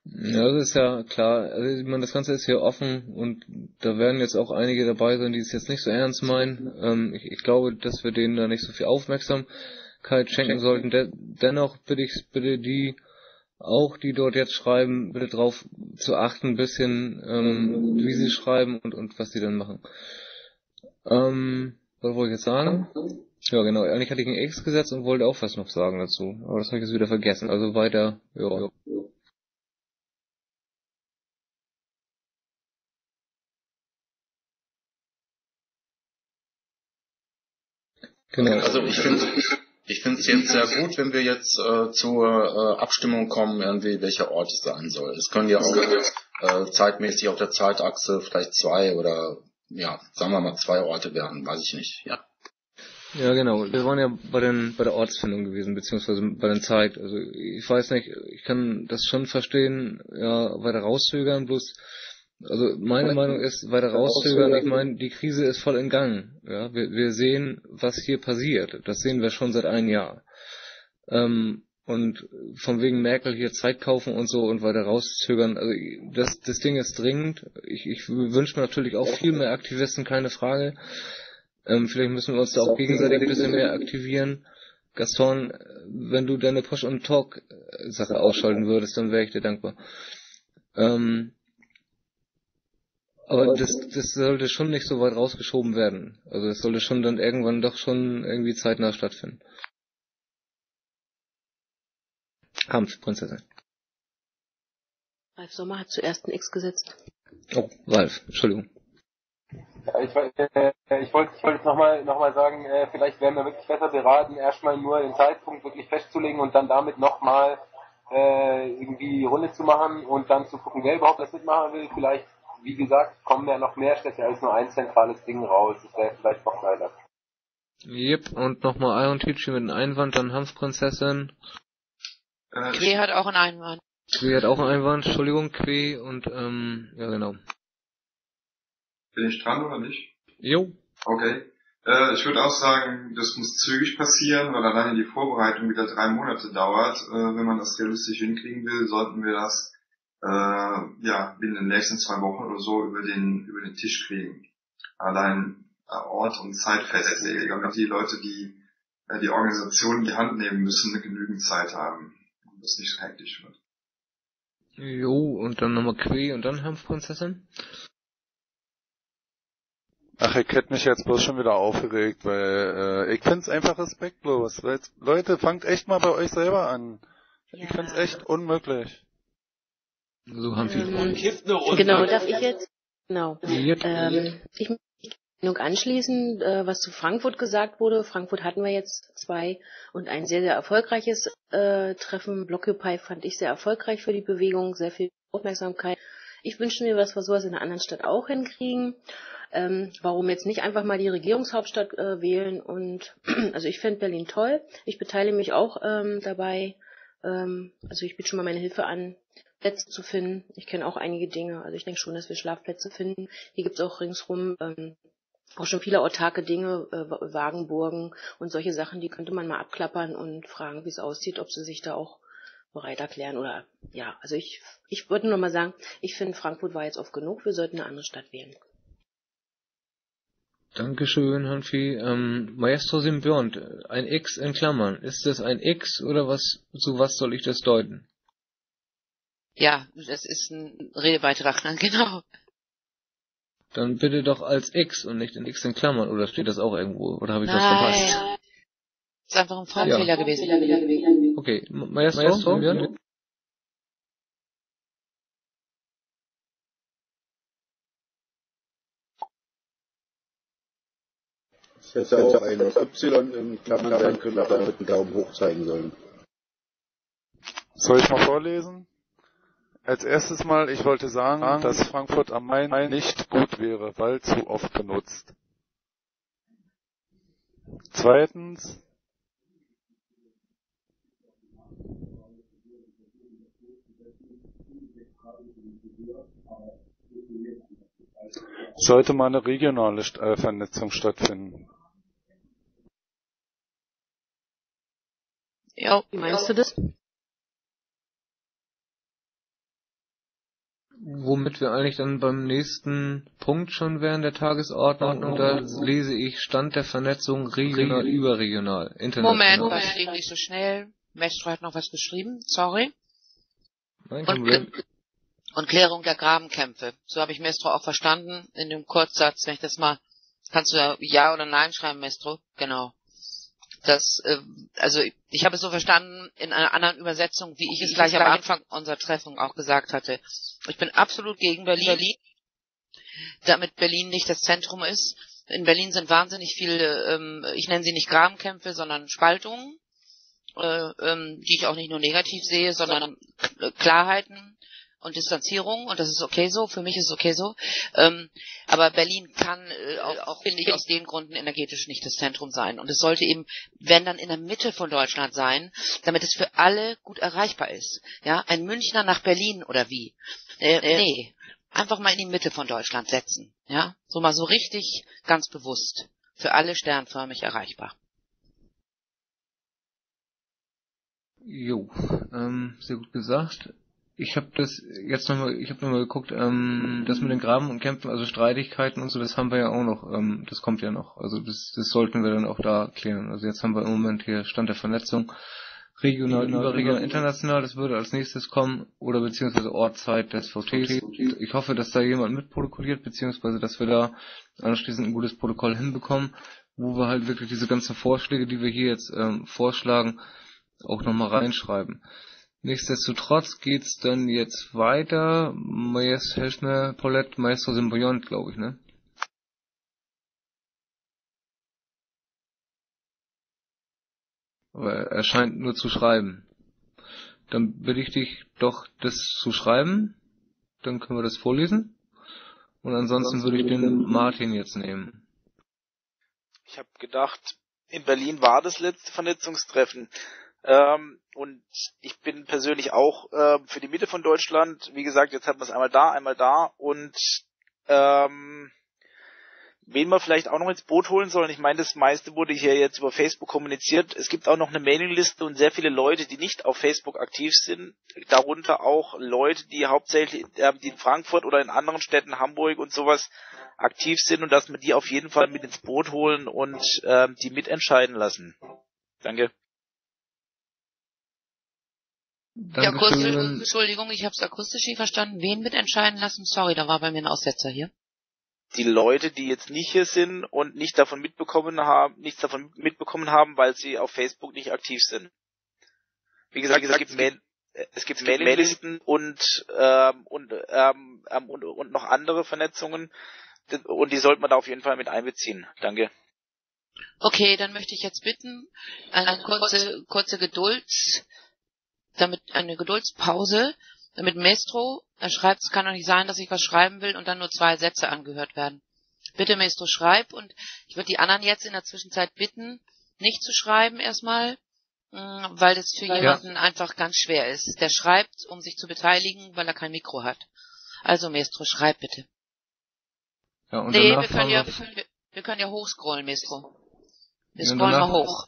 Speaker 1: Ja, das ist ja klar. Also ich meine, das Ganze ist hier offen und da werden jetzt auch einige dabei sein, die es jetzt nicht so ernst meinen. Ähm, ich, ich glaube, dass wir denen da nicht so viel Aufmerksamkeit schenken sollten. De dennoch bitte ich bitte die auch, die dort jetzt schreiben, bitte drauf zu achten, bisschen, ähm, wie sie schreiben und, und was sie dann machen. Ähm, was wollte ich jetzt sagen? Ja, genau. Eigentlich hatte ich ein X gesetzt und wollte auch was noch sagen dazu. Aber das habe ich jetzt wieder vergessen. Also weiter, ja.
Speaker 3: Genau. Also ich finde ich finde es jetzt sehr gut, wenn wir jetzt äh, zur äh, Abstimmung kommen, irgendwie welcher Ort es sein soll. Es können ja auch äh, zeitmäßig auf der Zeitachse vielleicht zwei oder ja, sagen wir mal zwei Orte werden, weiß ich nicht. Ja.
Speaker 1: Ja, genau. Wir waren ja bei den bei der Ortsfindung gewesen, beziehungsweise bei der Zeit. Also ich weiß nicht, ich kann das schon verstehen, ja, weiter rauszögern, bloß also meine Meinung ist, weiter rauszögern, ich meine, die Krise ist voll in Gang. Ja, wir, wir sehen, was hier passiert. Das sehen wir schon seit einem Jahr. Ähm, und von wegen Merkel hier Zeit kaufen und so und weiter rauszögern. Also das, das Ding ist dringend. Ich, ich wünsche mir natürlich auch viel mehr Aktivisten, keine Frage. Ähm, vielleicht müssen wir uns da auch gegenseitig ein bisschen mehr aktivieren. Gaston, wenn du deine Push- und Talk-Sache ausschalten würdest, dann wäre ich dir dankbar. Ähm, aber das, das sollte schon nicht so weit rausgeschoben werden. Also es sollte schon dann irgendwann doch schon irgendwie zeitnah stattfinden. Kampf, Prinzessin.
Speaker 5: Ralf Sommer hat zuerst ein X gesetzt.
Speaker 1: Oh, Ralf, Entschuldigung.
Speaker 9: Ja, ich, äh, ich wollte ich wollte nochmal noch mal sagen, äh, vielleicht wären wir wirklich besser beraten, erstmal nur den Zeitpunkt wirklich festzulegen und dann damit nochmal äh, irgendwie Runde zu machen und dann zu gucken, wer überhaupt das mitmachen will. Vielleicht wie gesagt, kommen ja noch mehr Städte als nur ein zentrales Ding raus. Das wäre vielleicht noch geiler.
Speaker 1: Yep, und nochmal Iron Teachy mit einem Einwand, dann Hanfprinzessin.
Speaker 4: Äh, Que hat auch einen Einwand.
Speaker 1: Que hat auch einen Einwand, Entschuldigung, Que und, ähm, ja genau.
Speaker 12: Bin ich dran oder nicht?
Speaker 1: Jo.
Speaker 12: Okay. Äh, ich würde auch sagen, das muss zügig passieren, weil alleine die Vorbereitung wieder drei Monate dauert. Äh, wenn man das realistisch hinkriegen will, sollten wir das äh, ja, in den nächsten zwei Wochen oder so über den, über den Tisch kriegen. Allein äh, Ort und Zeit festlegen, damit die Leute, die äh, die Organisation in die Hand nehmen müssen, genügend Zeit haben und das nicht so hektisch wird.
Speaker 1: Jo, und dann nochmal Que und dann Hanfprinzessin?
Speaker 10: Ach, ich hätte mich jetzt bloß schon wieder aufgeregt, weil äh, ich find's einfach respektlos. Leute, fangt echt mal bei euch selber an. Ja. Ich find's echt unmöglich.
Speaker 1: So haben viele.
Speaker 5: Ähm, genau, darf ich jetzt? Genau. Ähm, ich möchte Meinung anschließen, äh, was zu Frankfurt gesagt wurde. Frankfurt hatten wir jetzt zwei und ein sehr, sehr erfolgreiches äh, Treffen. Blockupy fand ich sehr erfolgreich für die Bewegung, sehr viel Aufmerksamkeit. Ich wünsche mir, dass wir sowas in einer anderen Stadt auch hinkriegen. Ähm, warum jetzt nicht einfach mal die Regierungshauptstadt äh, wählen? Und also ich finde Berlin toll. Ich beteilige mich auch ähm, dabei. Ähm, also ich biete schon mal meine Hilfe an, Plätze zu finden. Ich kenne auch einige Dinge. Also ich denke schon, dass wir Schlafplätze finden. Hier gibt es auch ringsrum ähm, auch schon viele autarke Dinge, äh, Wagenburgen und solche Sachen, die könnte man mal abklappern und fragen, wie es aussieht, ob sie sich da auch bereit erklären oder ja, also ich, ich würde nur mal sagen, ich finde Frankfurt war jetzt oft genug, wir sollten eine andere Stadt wählen.
Speaker 1: Dankeschön, Hanfi. Ähm, Maestro Symbiont, ein X in Klammern. Ist das ein X oder was, zu was soll ich das deuten?
Speaker 4: Ja, das ist ein Redebeitrag, ne? genau.
Speaker 1: Dann bitte doch als X und nicht in X in Klammern, oder steht das auch irgendwo? Oder habe ich
Speaker 4: Nein.
Speaker 1: was verpasst?
Speaker 4: Das ist einfach ein Formfehler ja. gewesen.
Speaker 1: Okay, Maestro, Maestro ja.
Speaker 14: Ich hätte auch ein Y in Klammern sein können, aber mit dem Daumen hoch zeigen sollen.
Speaker 10: Soll ich mal vorlesen? Als erstes mal, ich wollte sagen, dass Frankfurt am Main nicht gut wäre, weil zu oft benutzt. Zweitens, sollte mal eine regionale äh, Vernetzung stattfinden.
Speaker 5: Ja, meinst du das?
Speaker 1: Womit wir eigentlich dann beim nächsten Punkt schon wären der Tagesordnung und da lese ich Stand der Vernetzung regional, überregional, international.
Speaker 4: Moment, das ging nicht so schnell. Mestro hat noch was geschrieben, sorry.
Speaker 1: Nein,
Speaker 4: Und, und Klärung der Grabenkämpfe. So habe ich Mestro auch verstanden in dem Kurzsatz, wenn ich das mal, kannst du ja Ja oder Nein schreiben, Mestro? Genau. Das, äh, also ich habe es so verstanden in einer anderen Übersetzung, wie ich es gleich am Anfang unserer Treffung auch gesagt hatte. Ich bin absolut gegen Berlin, damit Berlin nicht das Zentrum ist. In Berlin sind wahnsinnig viele, ähm, ich nenne sie nicht Grabenkämpfe, sondern Spaltungen, äh, ähm, die ich auch nicht nur negativ sehe, sondern Klarheiten und Distanzierung und das ist okay so, für mich ist es okay so. Ähm, aber Berlin kann äh, auch, auch finde ich, aus den Gründen energetisch nicht das Zentrum sein. Und es sollte eben, wenn dann in der Mitte von Deutschland sein, damit es für alle gut erreichbar ist. Ja, ein Münchner nach Berlin oder wie? Äh, nee, einfach mal in die Mitte von Deutschland setzen. Ja, so mal so richtig, ganz bewusst. Für alle sternförmig erreichbar.
Speaker 1: Jo, ähm, sehr gut gesagt. Ich habe das jetzt nochmal, ich habe nochmal geguckt, ähm, das mit den Graben und Kämpfen, also Streitigkeiten und so, das haben wir ja auch noch, ähm, das kommt ja noch. Also das, das sollten wir dann auch da klären. Also jetzt haben wir im Moment hier Stand der Vernetzung, regional,
Speaker 8: Regional,
Speaker 1: überregional,
Speaker 8: über-
Speaker 1: international, das würde als nächstes kommen, oder beziehungsweise Ort, Zeit des VTs. Ich hoffe, dass da jemand mitprotokolliert, beziehungsweise dass wir da anschließend ein gutes Protokoll hinbekommen, wo wir halt wirklich diese ganzen Vorschläge, die wir hier jetzt ähm, vorschlagen, auch nochmal reinschreiben. Nichtsdestotrotz geht's dann jetzt weiter. Helft mir Paulette Maestro Symbiont, glaube ich, ne? Aber er scheint nur zu schreiben. Dann bitte ich dich doch, das zu schreiben. Dann können wir das vorlesen. Und ansonsten würde ich den Martin jetzt nehmen.
Speaker 15: Ich habe gedacht, in Berlin war das letzte Vernetzungstreffen. Ähm, und ich bin persönlich auch äh, für die Mitte von Deutschland. Wie gesagt, jetzt hat man es einmal da, einmal da. Und ähm, wen wir vielleicht auch noch ins Boot holen sollen. Ich meine, das meiste wurde hier jetzt über Facebook kommuniziert. Es gibt auch noch eine Mailingliste und sehr viele Leute, die nicht auf Facebook aktiv sind. Darunter auch Leute, die hauptsächlich äh, die in Frankfurt oder in anderen Städten, Hamburg und sowas aktiv sind und dass wir die auf jeden Fall mit ins Boot holen und ähm, die mitentscheiden lassen. Danke.
Speaker 4: Ja, kurz. Entschuldigung, ich habe es akustisch nicht verstanden. Wen mitentscheiden lassen? Sorry, da war bei mir ein Aussetzer hier.
Speaker 15: Die Leute, die jetzt nicht hier sind und nicht davon mitbekommen haben, nichts davon mitbekommen haben, weil sie auf Facebook nicht aktiv sind. Wie gesagt, es gibt, Mail, es gibt Mailinglisten und, ähm, und, ähm, ähm, und, und noch andere Vernetzungen. Und die sollte man da auf jeden Fall mit einbeziehen. Danke.
Speaker 4: Okay, dann möchte ich jetzt bitten, eine kurze, kurze Gedulds, damit eine Geduldspause, damit Maestro, er schreibt, es kann doch nicht sein, dass ich was schreiben will und dann nur zwei Sätze angehört werden. Bitte Maestro, schreib und ich würde die anderen jetzt in der Zwischenzeit bitten, nicht zu schreiben erstmal, mh, weil das für
Speaker 1: Ja.
Speaker 4: jemanden einfach ganz schwer ist. Der schreibt, um sich zu beteiligen, weil er kein Mikro hat. Also Maestro, schreib bitte.
Speaker 1: Ja, und
Speaker 4: nee, wir können ja,
Speaker 1: wir,
Speaker 4: wir, können ja hochscrollen, Maestro. Wir scrollen mal hoch.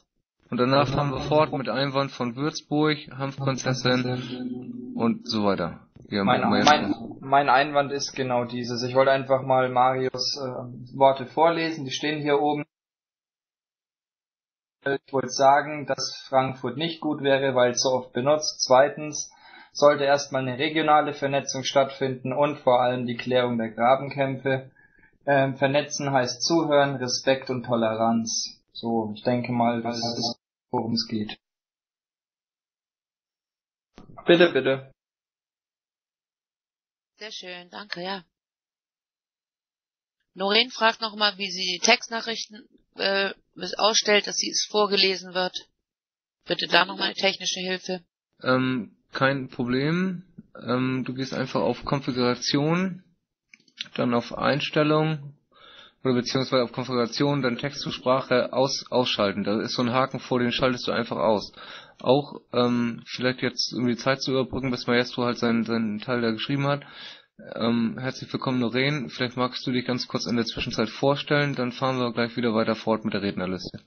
Speaker 1: Und danach fahren wir fort mit Einwand von Würzburg, Hanfprinzessin und so weiter. Ja,
Speaker 8: Mein, mein, mein Einwand ist genau dieses. Ich wollte einfach mal Marius äh, Worte vorlesen, die stehen hier oben. Ich wollte sagen, dass Frankfurt nicht gut wäre, weil es so oft benutzt. Zweitens sollte erstmal eine regionale Vernetzung stattfinden und vor allem die Klärung der Grabenkämpfe. Ähm, vernetzen heißt zuhören, Respekt und Toleranz. So, ich denke mal, das ist, worum es geht. Bitte, bitte.
Speaker 4: Sehr schön, danke, ja. Noreen fragt nochmal, wie sie die Textnachrichten äh, ausstellt, dass sie es vorgelesen wird. Bitte da nochmal eine technische Hilfe.
Speaker 1: Ähm, kein Problem. ähm, du gehst einfach auf Konfiguration, dann auf Einstellung oder beziehungsweise auf Konfiguration, dann Text zu Sprache aus, ausschalten. Da ist so ein Haken vor, den schaltest du einfach aus. Auch ähm, vielleicht jetzt um die Zeit zu überbrücken, bis Maestro halt seinen, seinen Teil da geschrieben hat. Ähm, herzlich willkommen, Noreen. Vielleicht magst du dich ganz kurz in der Zwischenzeit vorstellen, dann fahren wir gleich wieder weiter fort mit der Rednerliste.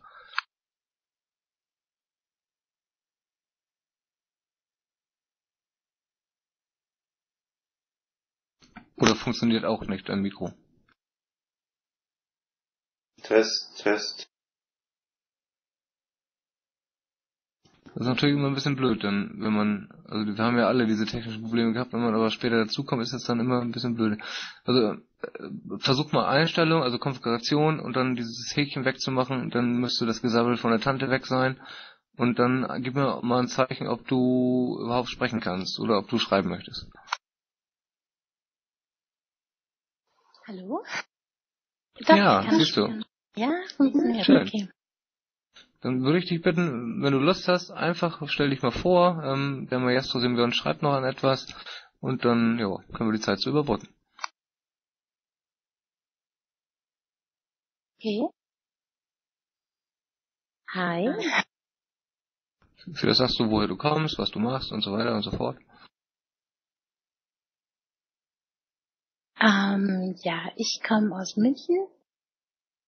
Speaker 1: Oder funktioniert auch nicht dein Mikro?
Speaker 12: Test, Test.
Speaker 1: Das ist natürlich immer ein bisschen blöd, denn wenn man, also wir haben ja alle diese technischen Probleme gehabt, wenn man aber später dazukommt, ist es dann immer ein bisschen blöd. Also äh, versuch mal Einstellung, also Konfiguration und dann dieses Häkchen wegzumachen, dann müsste das Gesabbel von der Tante weg sein und dann gib mir mal ein Zeichen, ob du überhaupt sprechen kannst oder ob du schreiben möchtest.
Speaker 16: Hallo?
Speaker 1: Doch, ja, siehst du.
Speaker 16: Ja, funktioniert.
Speaker 1: Schön.
Speaker 16: Okay.
Speaker 1: Dann würde ich dich bitten, wenn du Lust hast, einfach stell dich mal vor, ähm, der Maestro Simeon schreibt noch an etwas und dann ja, können wir die Zeit so überbrücken.
Speaker 16: Okay. Hi.
Speaker 1: Für das sagst du, woher du kommst, was du machst und so weiter und so fort.
Speaker 16: Ähm, ja, ich komme aus München.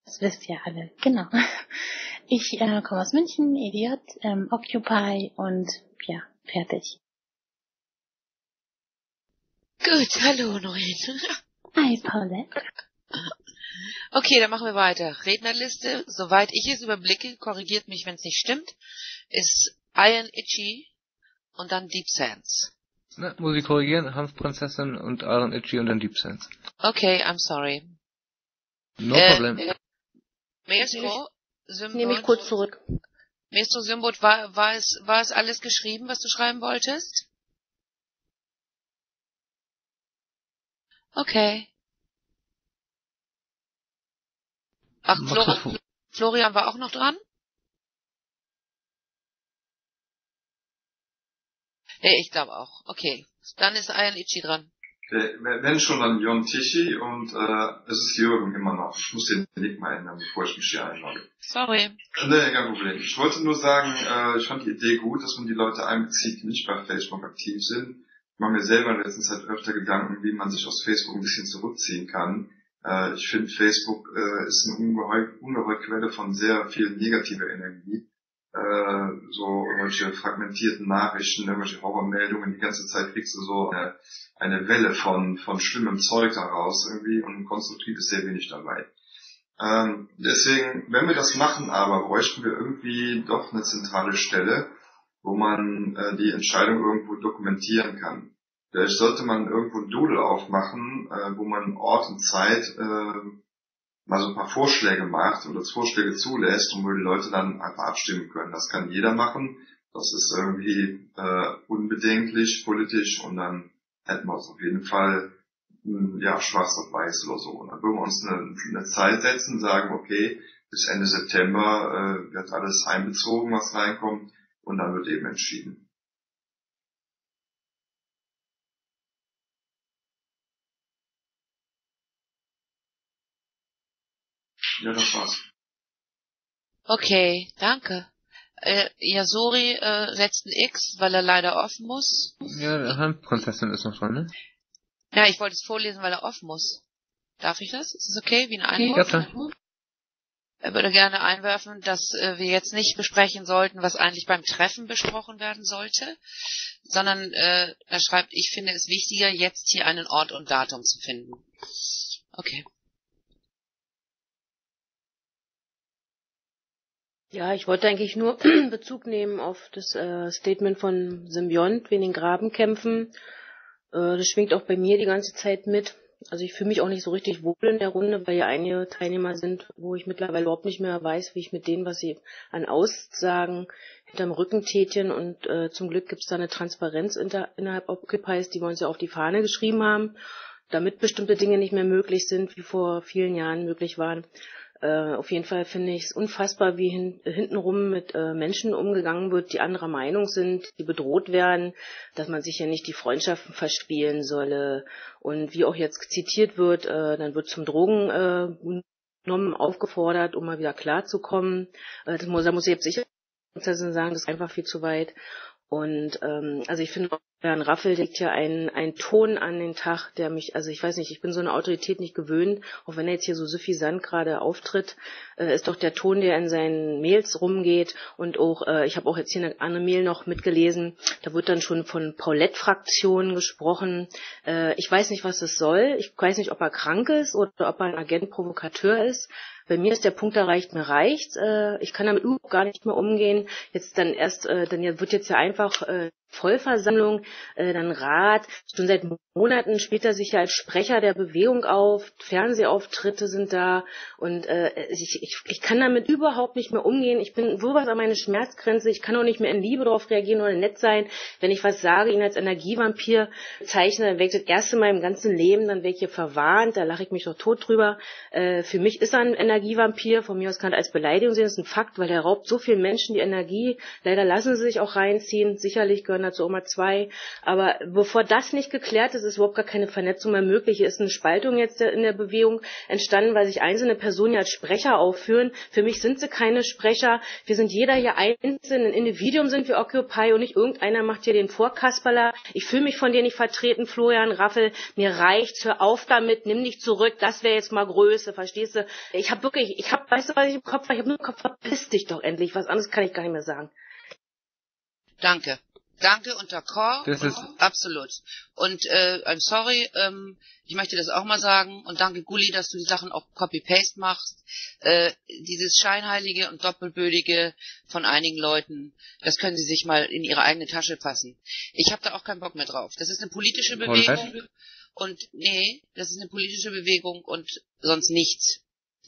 Speaker 16: Das wisst ihr alle, genau. Ich äh, komme aus München, Idiot, ähm, Occupy und ja, fertig.
Speaker 4: Gut, hallo Noel.
Speaker 16: Hi, Paulette.
Speaker 4: Okay, dann machen wir weiter. Rednerliste, soweit ich es überblicke, korrigiert mich, wenn es nicht stimmt, ist Iron Itchy und dann Deep Sands.
Speaker 1: Na, muss ich korrigieren, Hanfprinzessin und Iron Itchy und dann Deep Sands.
Speaker 4: Okay, I'm sorry.
Speaker 1: No
Speaker 4: Äh,
Speaker 1: problem.
Speaker 4: äh, Maestro, Symbol.
Speaker 5: Nehme ich kurz zurück.
Speaker 4: Maestro Symbot, war, war, es, war es alles geschrieben, was du schreiben wolltest? Okay. Ach,
Speaker 1: Magst
Speaker 4: Flor
Speaker 1: du vor-
Speaker 4: Florian war auch noch dran? Nee, ich glaube auch. Okay. Dann ist Ayan Ichi dran.
Speaker 12: Okay, wenn schon dann Jon Tichy und äh, es ist Jürgen immer noch. Ich muss den Nick mal ändern, bevor ich mich hier einlogge.
Speaker 4: Sorry.
Speaker 12: Nee, kein Problem. Ich wollte nur sagen, äh, ich fand die Idee gut, dass man die Leute einbezieht, die nicht bei Facebook aktiv sind. Ich mache mir selber in letzter Zeit öfter Gedanken, wie man sich aus Facebook ein bisschen zurückziehen kann. Äh, ich finde, Facebook äh, ist eine ungeheuer, ungeheure Quelle von sehr viel negativer Energie. Äh, so irgendwelche fragmentierten Nachrichten, irgendwelche Horrormeldungen, die ganze Zeit kriegst du so eine, eine Welle von, von schlimmem Zeug daraus irgendwie und konstruktiv ist sehr wenig dabei. Ähm, deswegen, wenn wir das machen, aber bräuchten wir irgendwie doch eine zentrale Stelle, wo man äh, die Entscheidung irgendwo dokumentieren kann. Vielleicht sollte man irgendwo ein Doodle aufmachen, äh, wo man Ort und Zeit äh, mal so ein paar Vorschläge macht oder Vorschläge zulässt und wo die Leute dann einfach abstimmen können. Das kann jeder machen. Das ist irgendwie äh, unbedenklich politisch und dann hätten wir es auf jeden Fall mh, ja, schwarz auf weiß oder so. Und dann würden wir uns eine, eine Zeit setzen, sagen, okay, bis Ende September äh, wird alles einbezogen, was reinkommt, und dann wird eben entschieden. Ja, das war's.
Speaker 4: Okay, danke. Äh, Yasuri äh, setzt ein X, weil er leider off muss.
Speaker 1: Ja, der Hanfprinzessin ist noch dran, ne?
Speaker 4: Ja, ich wollte es vorlesen, weil er off muss. Darf ich das? Ist es okay? Wie ein
Speaker 1: Ja,
Speaker 4: Einwurf?
Speaker 1: klar.
Speaker 4: Er würde gerne einwerfen, dass äh, wir jetzt nicht besprechen sollten, was eigentlich beim Treffen besprochen werden sollte, sondern äh, er schreibt, ich finde es wichtiger, jetzt hier einen Ort und Datum zu finden. Okay.
Speaker 5: Ja, ich wollte eigentlich nur Bezug nehmen auf das äh, Statement von Symbiont wegen den Grabenkämpfen. Äh, das schwingt auch bei mir die ganze Zeit mit. Also ich fühle mich auch nicht so richtig wohl in der Runde, weil ja einige Teilnehmer sind, wo ich mittlerweile überhaupt nicht mehr weiß, wie ich mit denen, was sie an Aussagen hinterm Rücken tätchen. Und äh, zum Glück gibt es da eine Transparenz inter, innerhalb Occupies, die wir uns ja auf die Fahne geschrieben haben, damit bestimmte Dinge nicht mehr möglich sind, wie vor vielen Jahren möglich waren. Äh, auf jeden Fall finde ich es unfassbar, wie hin, hintenrum mit äh, Menschen umgegangen wird, die anderer Meinung sind, die bedroht werden, dass man sich ja nicht die Freundschaften verspielen solle. Und wie auch jetzt zitiert wird, äh, dann wird zum Drogen äh, genommen, aufgefordert, um mal wieder klarzukommen. Äh, das muss, da muss ich jetzt sicher sagen, das ist einfach viel zu weit. Und ähm, also ich finde, Herrn Raffel legt ja einen, einen Ton an den Tag, der mich, also ich weiß nicht, ich bin so eine Autorität nicht gewöhnt, auch wenn er jetzt hier so suffisant gerade auftritt, äh, ist doch der Ton, der in seinen Mails rumgeht und auch, äh, ich habe auch jetzt hier eine andere Mail noch mitgelesen, da wird dann schon von Paulette-Fraktionen gesprochen. Äh, ich weiß nicht, was das soll, ich weiß nicht, ob er krank ist oder ob er ein Agent-Provokateur ist, bei mir ist der Punkt erreicht, mir reicht. Äh, ich kann damit überhaupt gar nicht mehr umgehen. Jetzt dann erst, äh, dann wird jetzt ja einfach äh, Vollversammlung, äh, dann Rat. Schon seit Monaten spielt er sich ja als Sprecher der Bewegung auf, Fernsehauftritte sind da und äh, ich, ich, ich kann damit überhaupt nicht mehr umgehen. Ich bin sowas an meine Schmerzgrenze. Ich kann auch nicht mehr in Liebe darauf reagieren oder nett sein. Wenn ich was sage, ihn als Energievampir bezeichne, dann werde ich das erste Mal im ganzen Leben, dann hier verwarnt, da lache ich mich doch tot drüber. Äh, für mich ist er ein Energievampir, von mir aus kann er als Beleidigung sehen, das ist ein Fakt, weil er raubt so vielen Menschen die Energie. Leider lassen sie sich auch reinziehen. Sicherlich gehören dazu Oma 2. Aber bevor das nicht geklärt ist, ist überhaupt gar keine Vernetzung mehr möglich. Hier ist eine Spaltung jetzt in der Bewegung entstanden, weil sich einzelne Personen ja als Sprecher aufführen. Für mich sind sie keine Sprecher. Wir sind jeder hier einzeln. Ein Individuum sind wir Occupy und nicht irgendeiner macht hier den Vorkasperler. Ich fühle mich von dir nicht vertreten, Florian Raffel. Mir reicht's. Hör auf damit. Nimm dich zurück. Das wäre jetzt mal Größe. Verstehst du? Ich habe wirklich, ich habe, weißt du, was ich im Kopf habe? Ich habe nur im Kopf, verpiss dich doch endlich. Was anderes kann ich gar nicht mehr sagen.
Speaker 4: Danke. Danke und d'accord. Das ist absolut. Und äh, I'm sorry, ähm, ich möchte das auch mal sagen. Und danke Gulli, dass du die Sachen auch copy-paste machst. Äh, dieses scheinheilige und doppelbödige von einigen Leuten, das können sie sich mal in ihre eigene Tasche passen. Ich habe da auch keinen Bock mehr drauf. Das ist eine politische Bewegung. Und nee, das ist eine politische Bewegung und sonst nichts.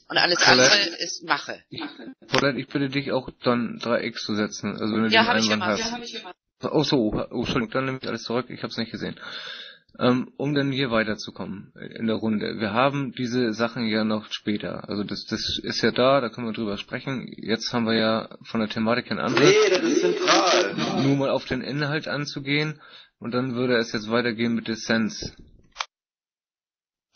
Speaker 4: Und alles Paulette, andere ist Mache.
Speaker 1: Ich, ich bitte dich auch dann 3x zu setzen. Also wenn du
Speaker 4: ja,
Speaker 1: den
Speaker 4: hab ich gemacht.
Speaker 1: hast.
Speaker 4: Ja, hab ich gemacht.
Speaker 1: Oh so, oh, Entschuldigung, dann nehme ich alles zurück, ich habe es nicht gesehen. Ähm, um dann hier weiterzukommen in der Runde. Wir haben diese Sachen ja noch später. Also das, das ist ja da, da können wir drüber sprechen. Jetzt haben wir ja von der Thematik ein anderes.
Speaker 2: Nee, das ist zentral.
Speaker 1: Nur mal auf den Inhalt anzugehen und dann würde es jetzt weitergehen mit Dissens.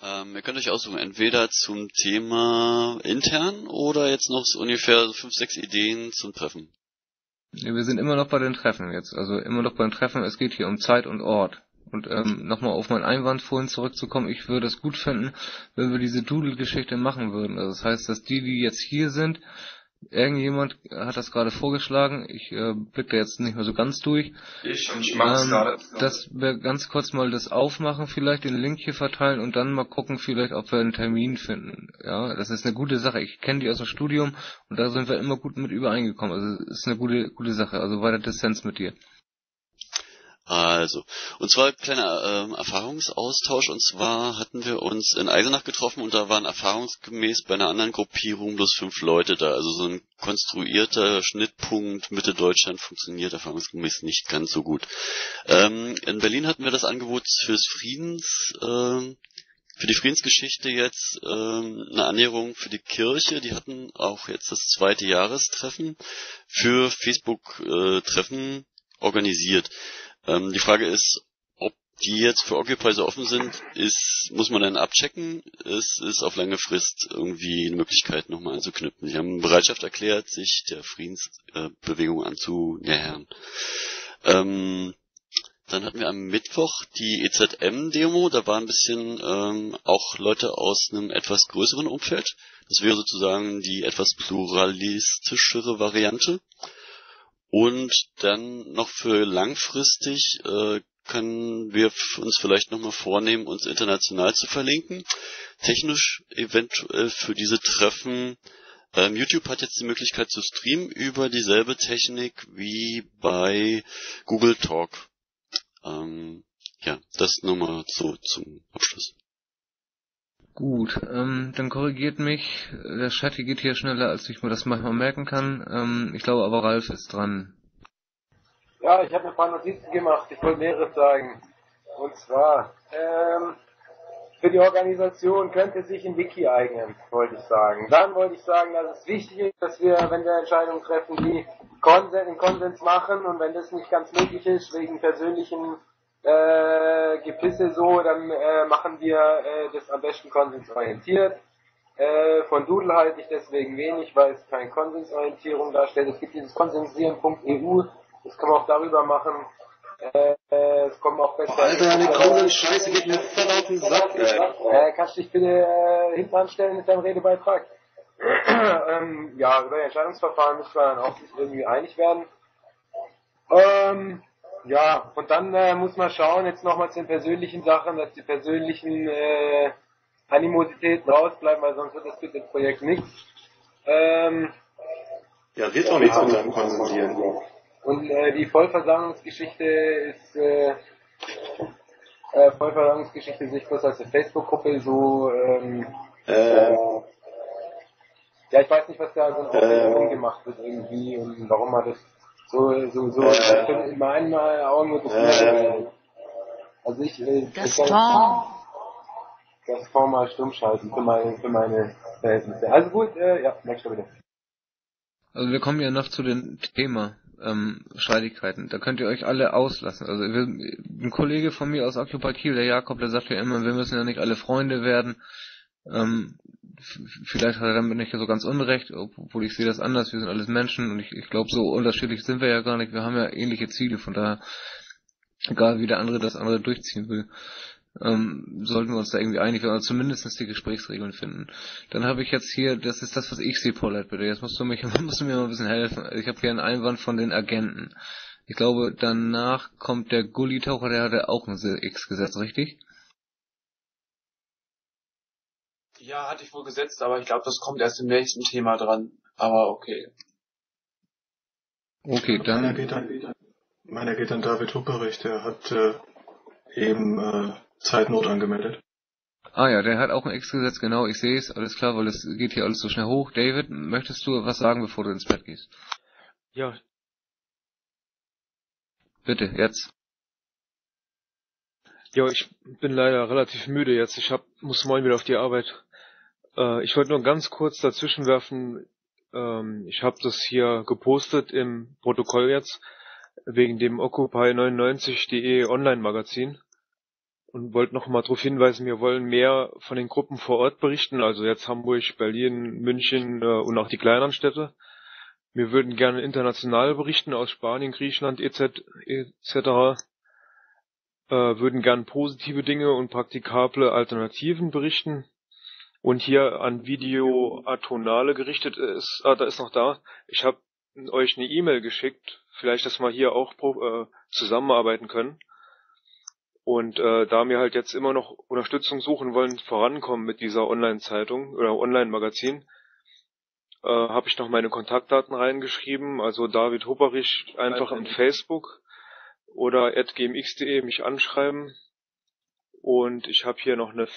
Speaker 17: Ähm, ihr könnt euch aussuchen, entweder zum Thema intern oder jetzt noch so ungefähr fünf, sechs Ideen zum Treffen.
Speaker 1: Wir sind immer noch bei den Treffen jetzt. Also immer noch beim Treffen. Es geht hier um Zeit und Ort. Und ähm, nochmal auf meinen Einwand vorhin zurückzukommen, ich würde es gut finden, wenn wir diese Doodle-Geschichte machen würden. Also das heißt, dass die, die jetzt hier sind, irgendjemand hat das gerade vorgeschlagen, ich äh, blick da jetzt nicht mehr so ganz durch.
Speaker 12: Ich und ich mach's gerade.
Speaker 1: Dass wir ganz kurz mal das aufmachen, vielleicht den Link hier verteilen und dann mal gucken, vielleicht, ob wir einen Termin finden. Ja, das ist eine gute Sache. Ich kenne die aus dem Studium und da sind wir immer gut mit übereingekommen. Also ist eine gute, gute Sache. Also weiter Dissens mit dir.
Speaker 17: Also, und zwar kleiner ähm, Erfahrungsaustausch. Und zwar hatten wir uns in Eisenach getroffen und da waren erfahrungsgemäß bei einer anderen Gruppierung bloß fünf Leute da. Also so ein konstruierter Schnittpunkt Mitte Deutschland funktioniert erfahrungsgemäß nicht ganz so gut. Ähm, in Berlin hatten wir das Angebot fürs Friedens, ähm, für die Friedensgeschichte jetzt ähm, eine Annäherung für die Kirche. Die hatten auch jetzt das zweite Jahrestreffen für Facebook-Treffen organisiert. Ähm, die Frage ist, ob die jetzt für Occupy so offen sind, ist, muss man dann abchecken. Es ist auf lange Frist irgendwie eine Möglichkeit, nochmal anzuknüpfen. Sie haben Bereitschaft erklärt, sich der Friedensbewegung anzunähern. Ähm, dann hatten wir am Mittwoch die EZM-Demo. Da waren ein bisschen ähm, auch Leute aus einem etwas größeren Umfeld. Das wäre sozusagen die etwas pluralistischere Variante. Und dann noch für langfristig äh, können wir uns vielleicht nochmal vornehmen, uns international zu verlinken. Technisch eventuell für diese Treffen. Ähm, YouTube hat jetzt die Möglichkeit zu streamen über dieselbe Technik wie bei Google Talk. Ähm, ja, das nochmal so zum Abschluss.
Speaker 1: Gut, ähm, dann korrigiert mich, der Chat geht hier schneller, als ich mir das manchmal merken kann. Ähm, ich glaube aber Ralf ist dran.
Speaker 9: Ja, ich habe ein paar Notizen gemacht. Ich wollte mehreres sagen. Und zwar, ähm, für die Organisation könnte sich ein Wiki eignen, wollte ich sagen. Dann wollte ich sagen, dass es wichtig ist, dass wir, wenn wir Entscheidungen treffen, die Konsens, in Konsens machen und wenn das nicht ganz möglich ist, wegen persönlichen äh, Gepisse so, dann äh, machen wir äh, das am besten konsensorientiert. Äh, von Doodle halte ich deswegen wenig, weil es keine Konsensorientierung darstellt. Es gibt dieses konsensieren.eu, das kann man auch darüber machen. Äh, es kommen auch besser.
Speaker 18: Alter, deine Konsens-Scheiße geht mir voll auf den Sack, ey.
Speaker 9: Äh, kannst du dich bitte äh, hinten anstellen mit deinem Redebeitrag? ähm, ja, über Entscheidungsverfahren müssen wir dann auch irgendwie einig werden. Ähm, ja, und dann äh, muss man schauen, jetzt nochmal zu den persönlichen Sachen, dass die persönlichen äh, Animositäten rausbleiben, weil sonst wird das mit dem Projekt nichts. Ähm,
Speaker 18: ja, wird auch nichts mit deinem Konsensieren.
Speaker 9: Und äh, die Vollversammlungsgeschichte ist äh, äh, Vollversammlungsgeschichte sehe ich bloß als eine Facebook-Gruppe so ähm,
Speaker 18: äh,
Speaker 9: ja ich weiß nicht was da so ein
Speaker 18: äh,
Speaker 9: gemacht wird irgendwie und warum man das so so so äh, in meinen Augen wird das äh, also ich äh,
Speaker 4: Gaston.
Speaker 9: Gaston mal stumm schalten für meine für meine Verhältnisse. Also gut, äh, ja, nächster bitte.
Speaker 1: Also wir kommen ja noch zu dem Thema ähm, Streitigkeiten. Da könnt ihr euch alle auslassen. Also wir, ein Kollege von mir aus Occupy Kiel, der Jakob, der sagt ja immer, wir müssen ja nicht alle Freunde werden. Ähm, vielleicht hat er damit nicht so ganz unrecht, obwohl ich sehe das anders. Wir sind alles Menschen und ich, ich glaube, so unterschiedlich sind wir ja gar nicht. Wir haben ja ähnliche Ziele, von daher, egal wie der andere das andere durchziehen will ähm, sollten wir uns da irgendwie einig werden, oder zumindest die Gesprächsregeln finden. Dann habe ich jetzt hier, das ist das, was ich sehe, Paulette, bitte. Jetzt musst du, mich, musst du mir mal ein bisschen helfen. Ich habe hier einen Einwand von den Agenten. Ich glaube, danach kommt der Gulli-Taucher, der hatte auch ein X gesetzt, richtig?
Speaker 19: Ja, hatte ich wohl gesetzt, aber ich glaube, das kommt erst im nächsten Thema dran. Aber okay.
Speaker 1: Okay, dann.
Speaker 20: Meiner geht an, meiner geht an David Hupperich, der hat äh, eben äh, Zeitnot angemeldet.
Speaker 1: Ah ja, der hat auch ein X gesetzt, genau, ich sehe es, alles klar, weil es geht hier alles so schnell hoch. David, möchtest du was sagen, bevor du ins Bett gehst?
Speaker 21: Ja.
Speaker 1: Bitte, jetzt.
Speaker 21: Ja, ich bin leider relativ müde jetzt. Ich hab, muss morgen wieder auf die Arbeit. Äh, ich wollte nur ganz kurz dazwischen werfen. Ähm, ich habe das hier gepostet im Protokoll jetzt wegen dem Occupy99.de Online-Magazin und wollte noch mal darauf hinweisen, wir wollen mehr von den Gruppen vor Ort berichten, also jetzt Hamburg, Berlin, München äh, und auch die kleineren Städte. Wir würden gerne international berichten aus Spanien, Griechenland etc. etc. Äh, würden gerne positive Dinge und praktikable Alternativen berichten. Und hier an Video Atonale gerichtet ist, ah, da ist noch da. Ich habe euch eine E-Mail geschickt, vielleicht, dass wir hier auch äh, zusammenarbeiten können. Und äh, da wir halt jetzt immer noch Unterstützung suchen wollen, vorankommen mit dieser Online-Zeitung oder Online-Magazin, äh, habe ich noch meine Kontaktdaten reingeschrieben. Also David Hupperich einfach in Facebook oder gmx.de mich anschreiben. Und ich habe hier noch eine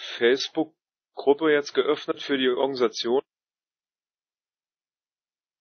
Speaker 21: Facebook-Gruppe jetzt geöffnet für die Organisation.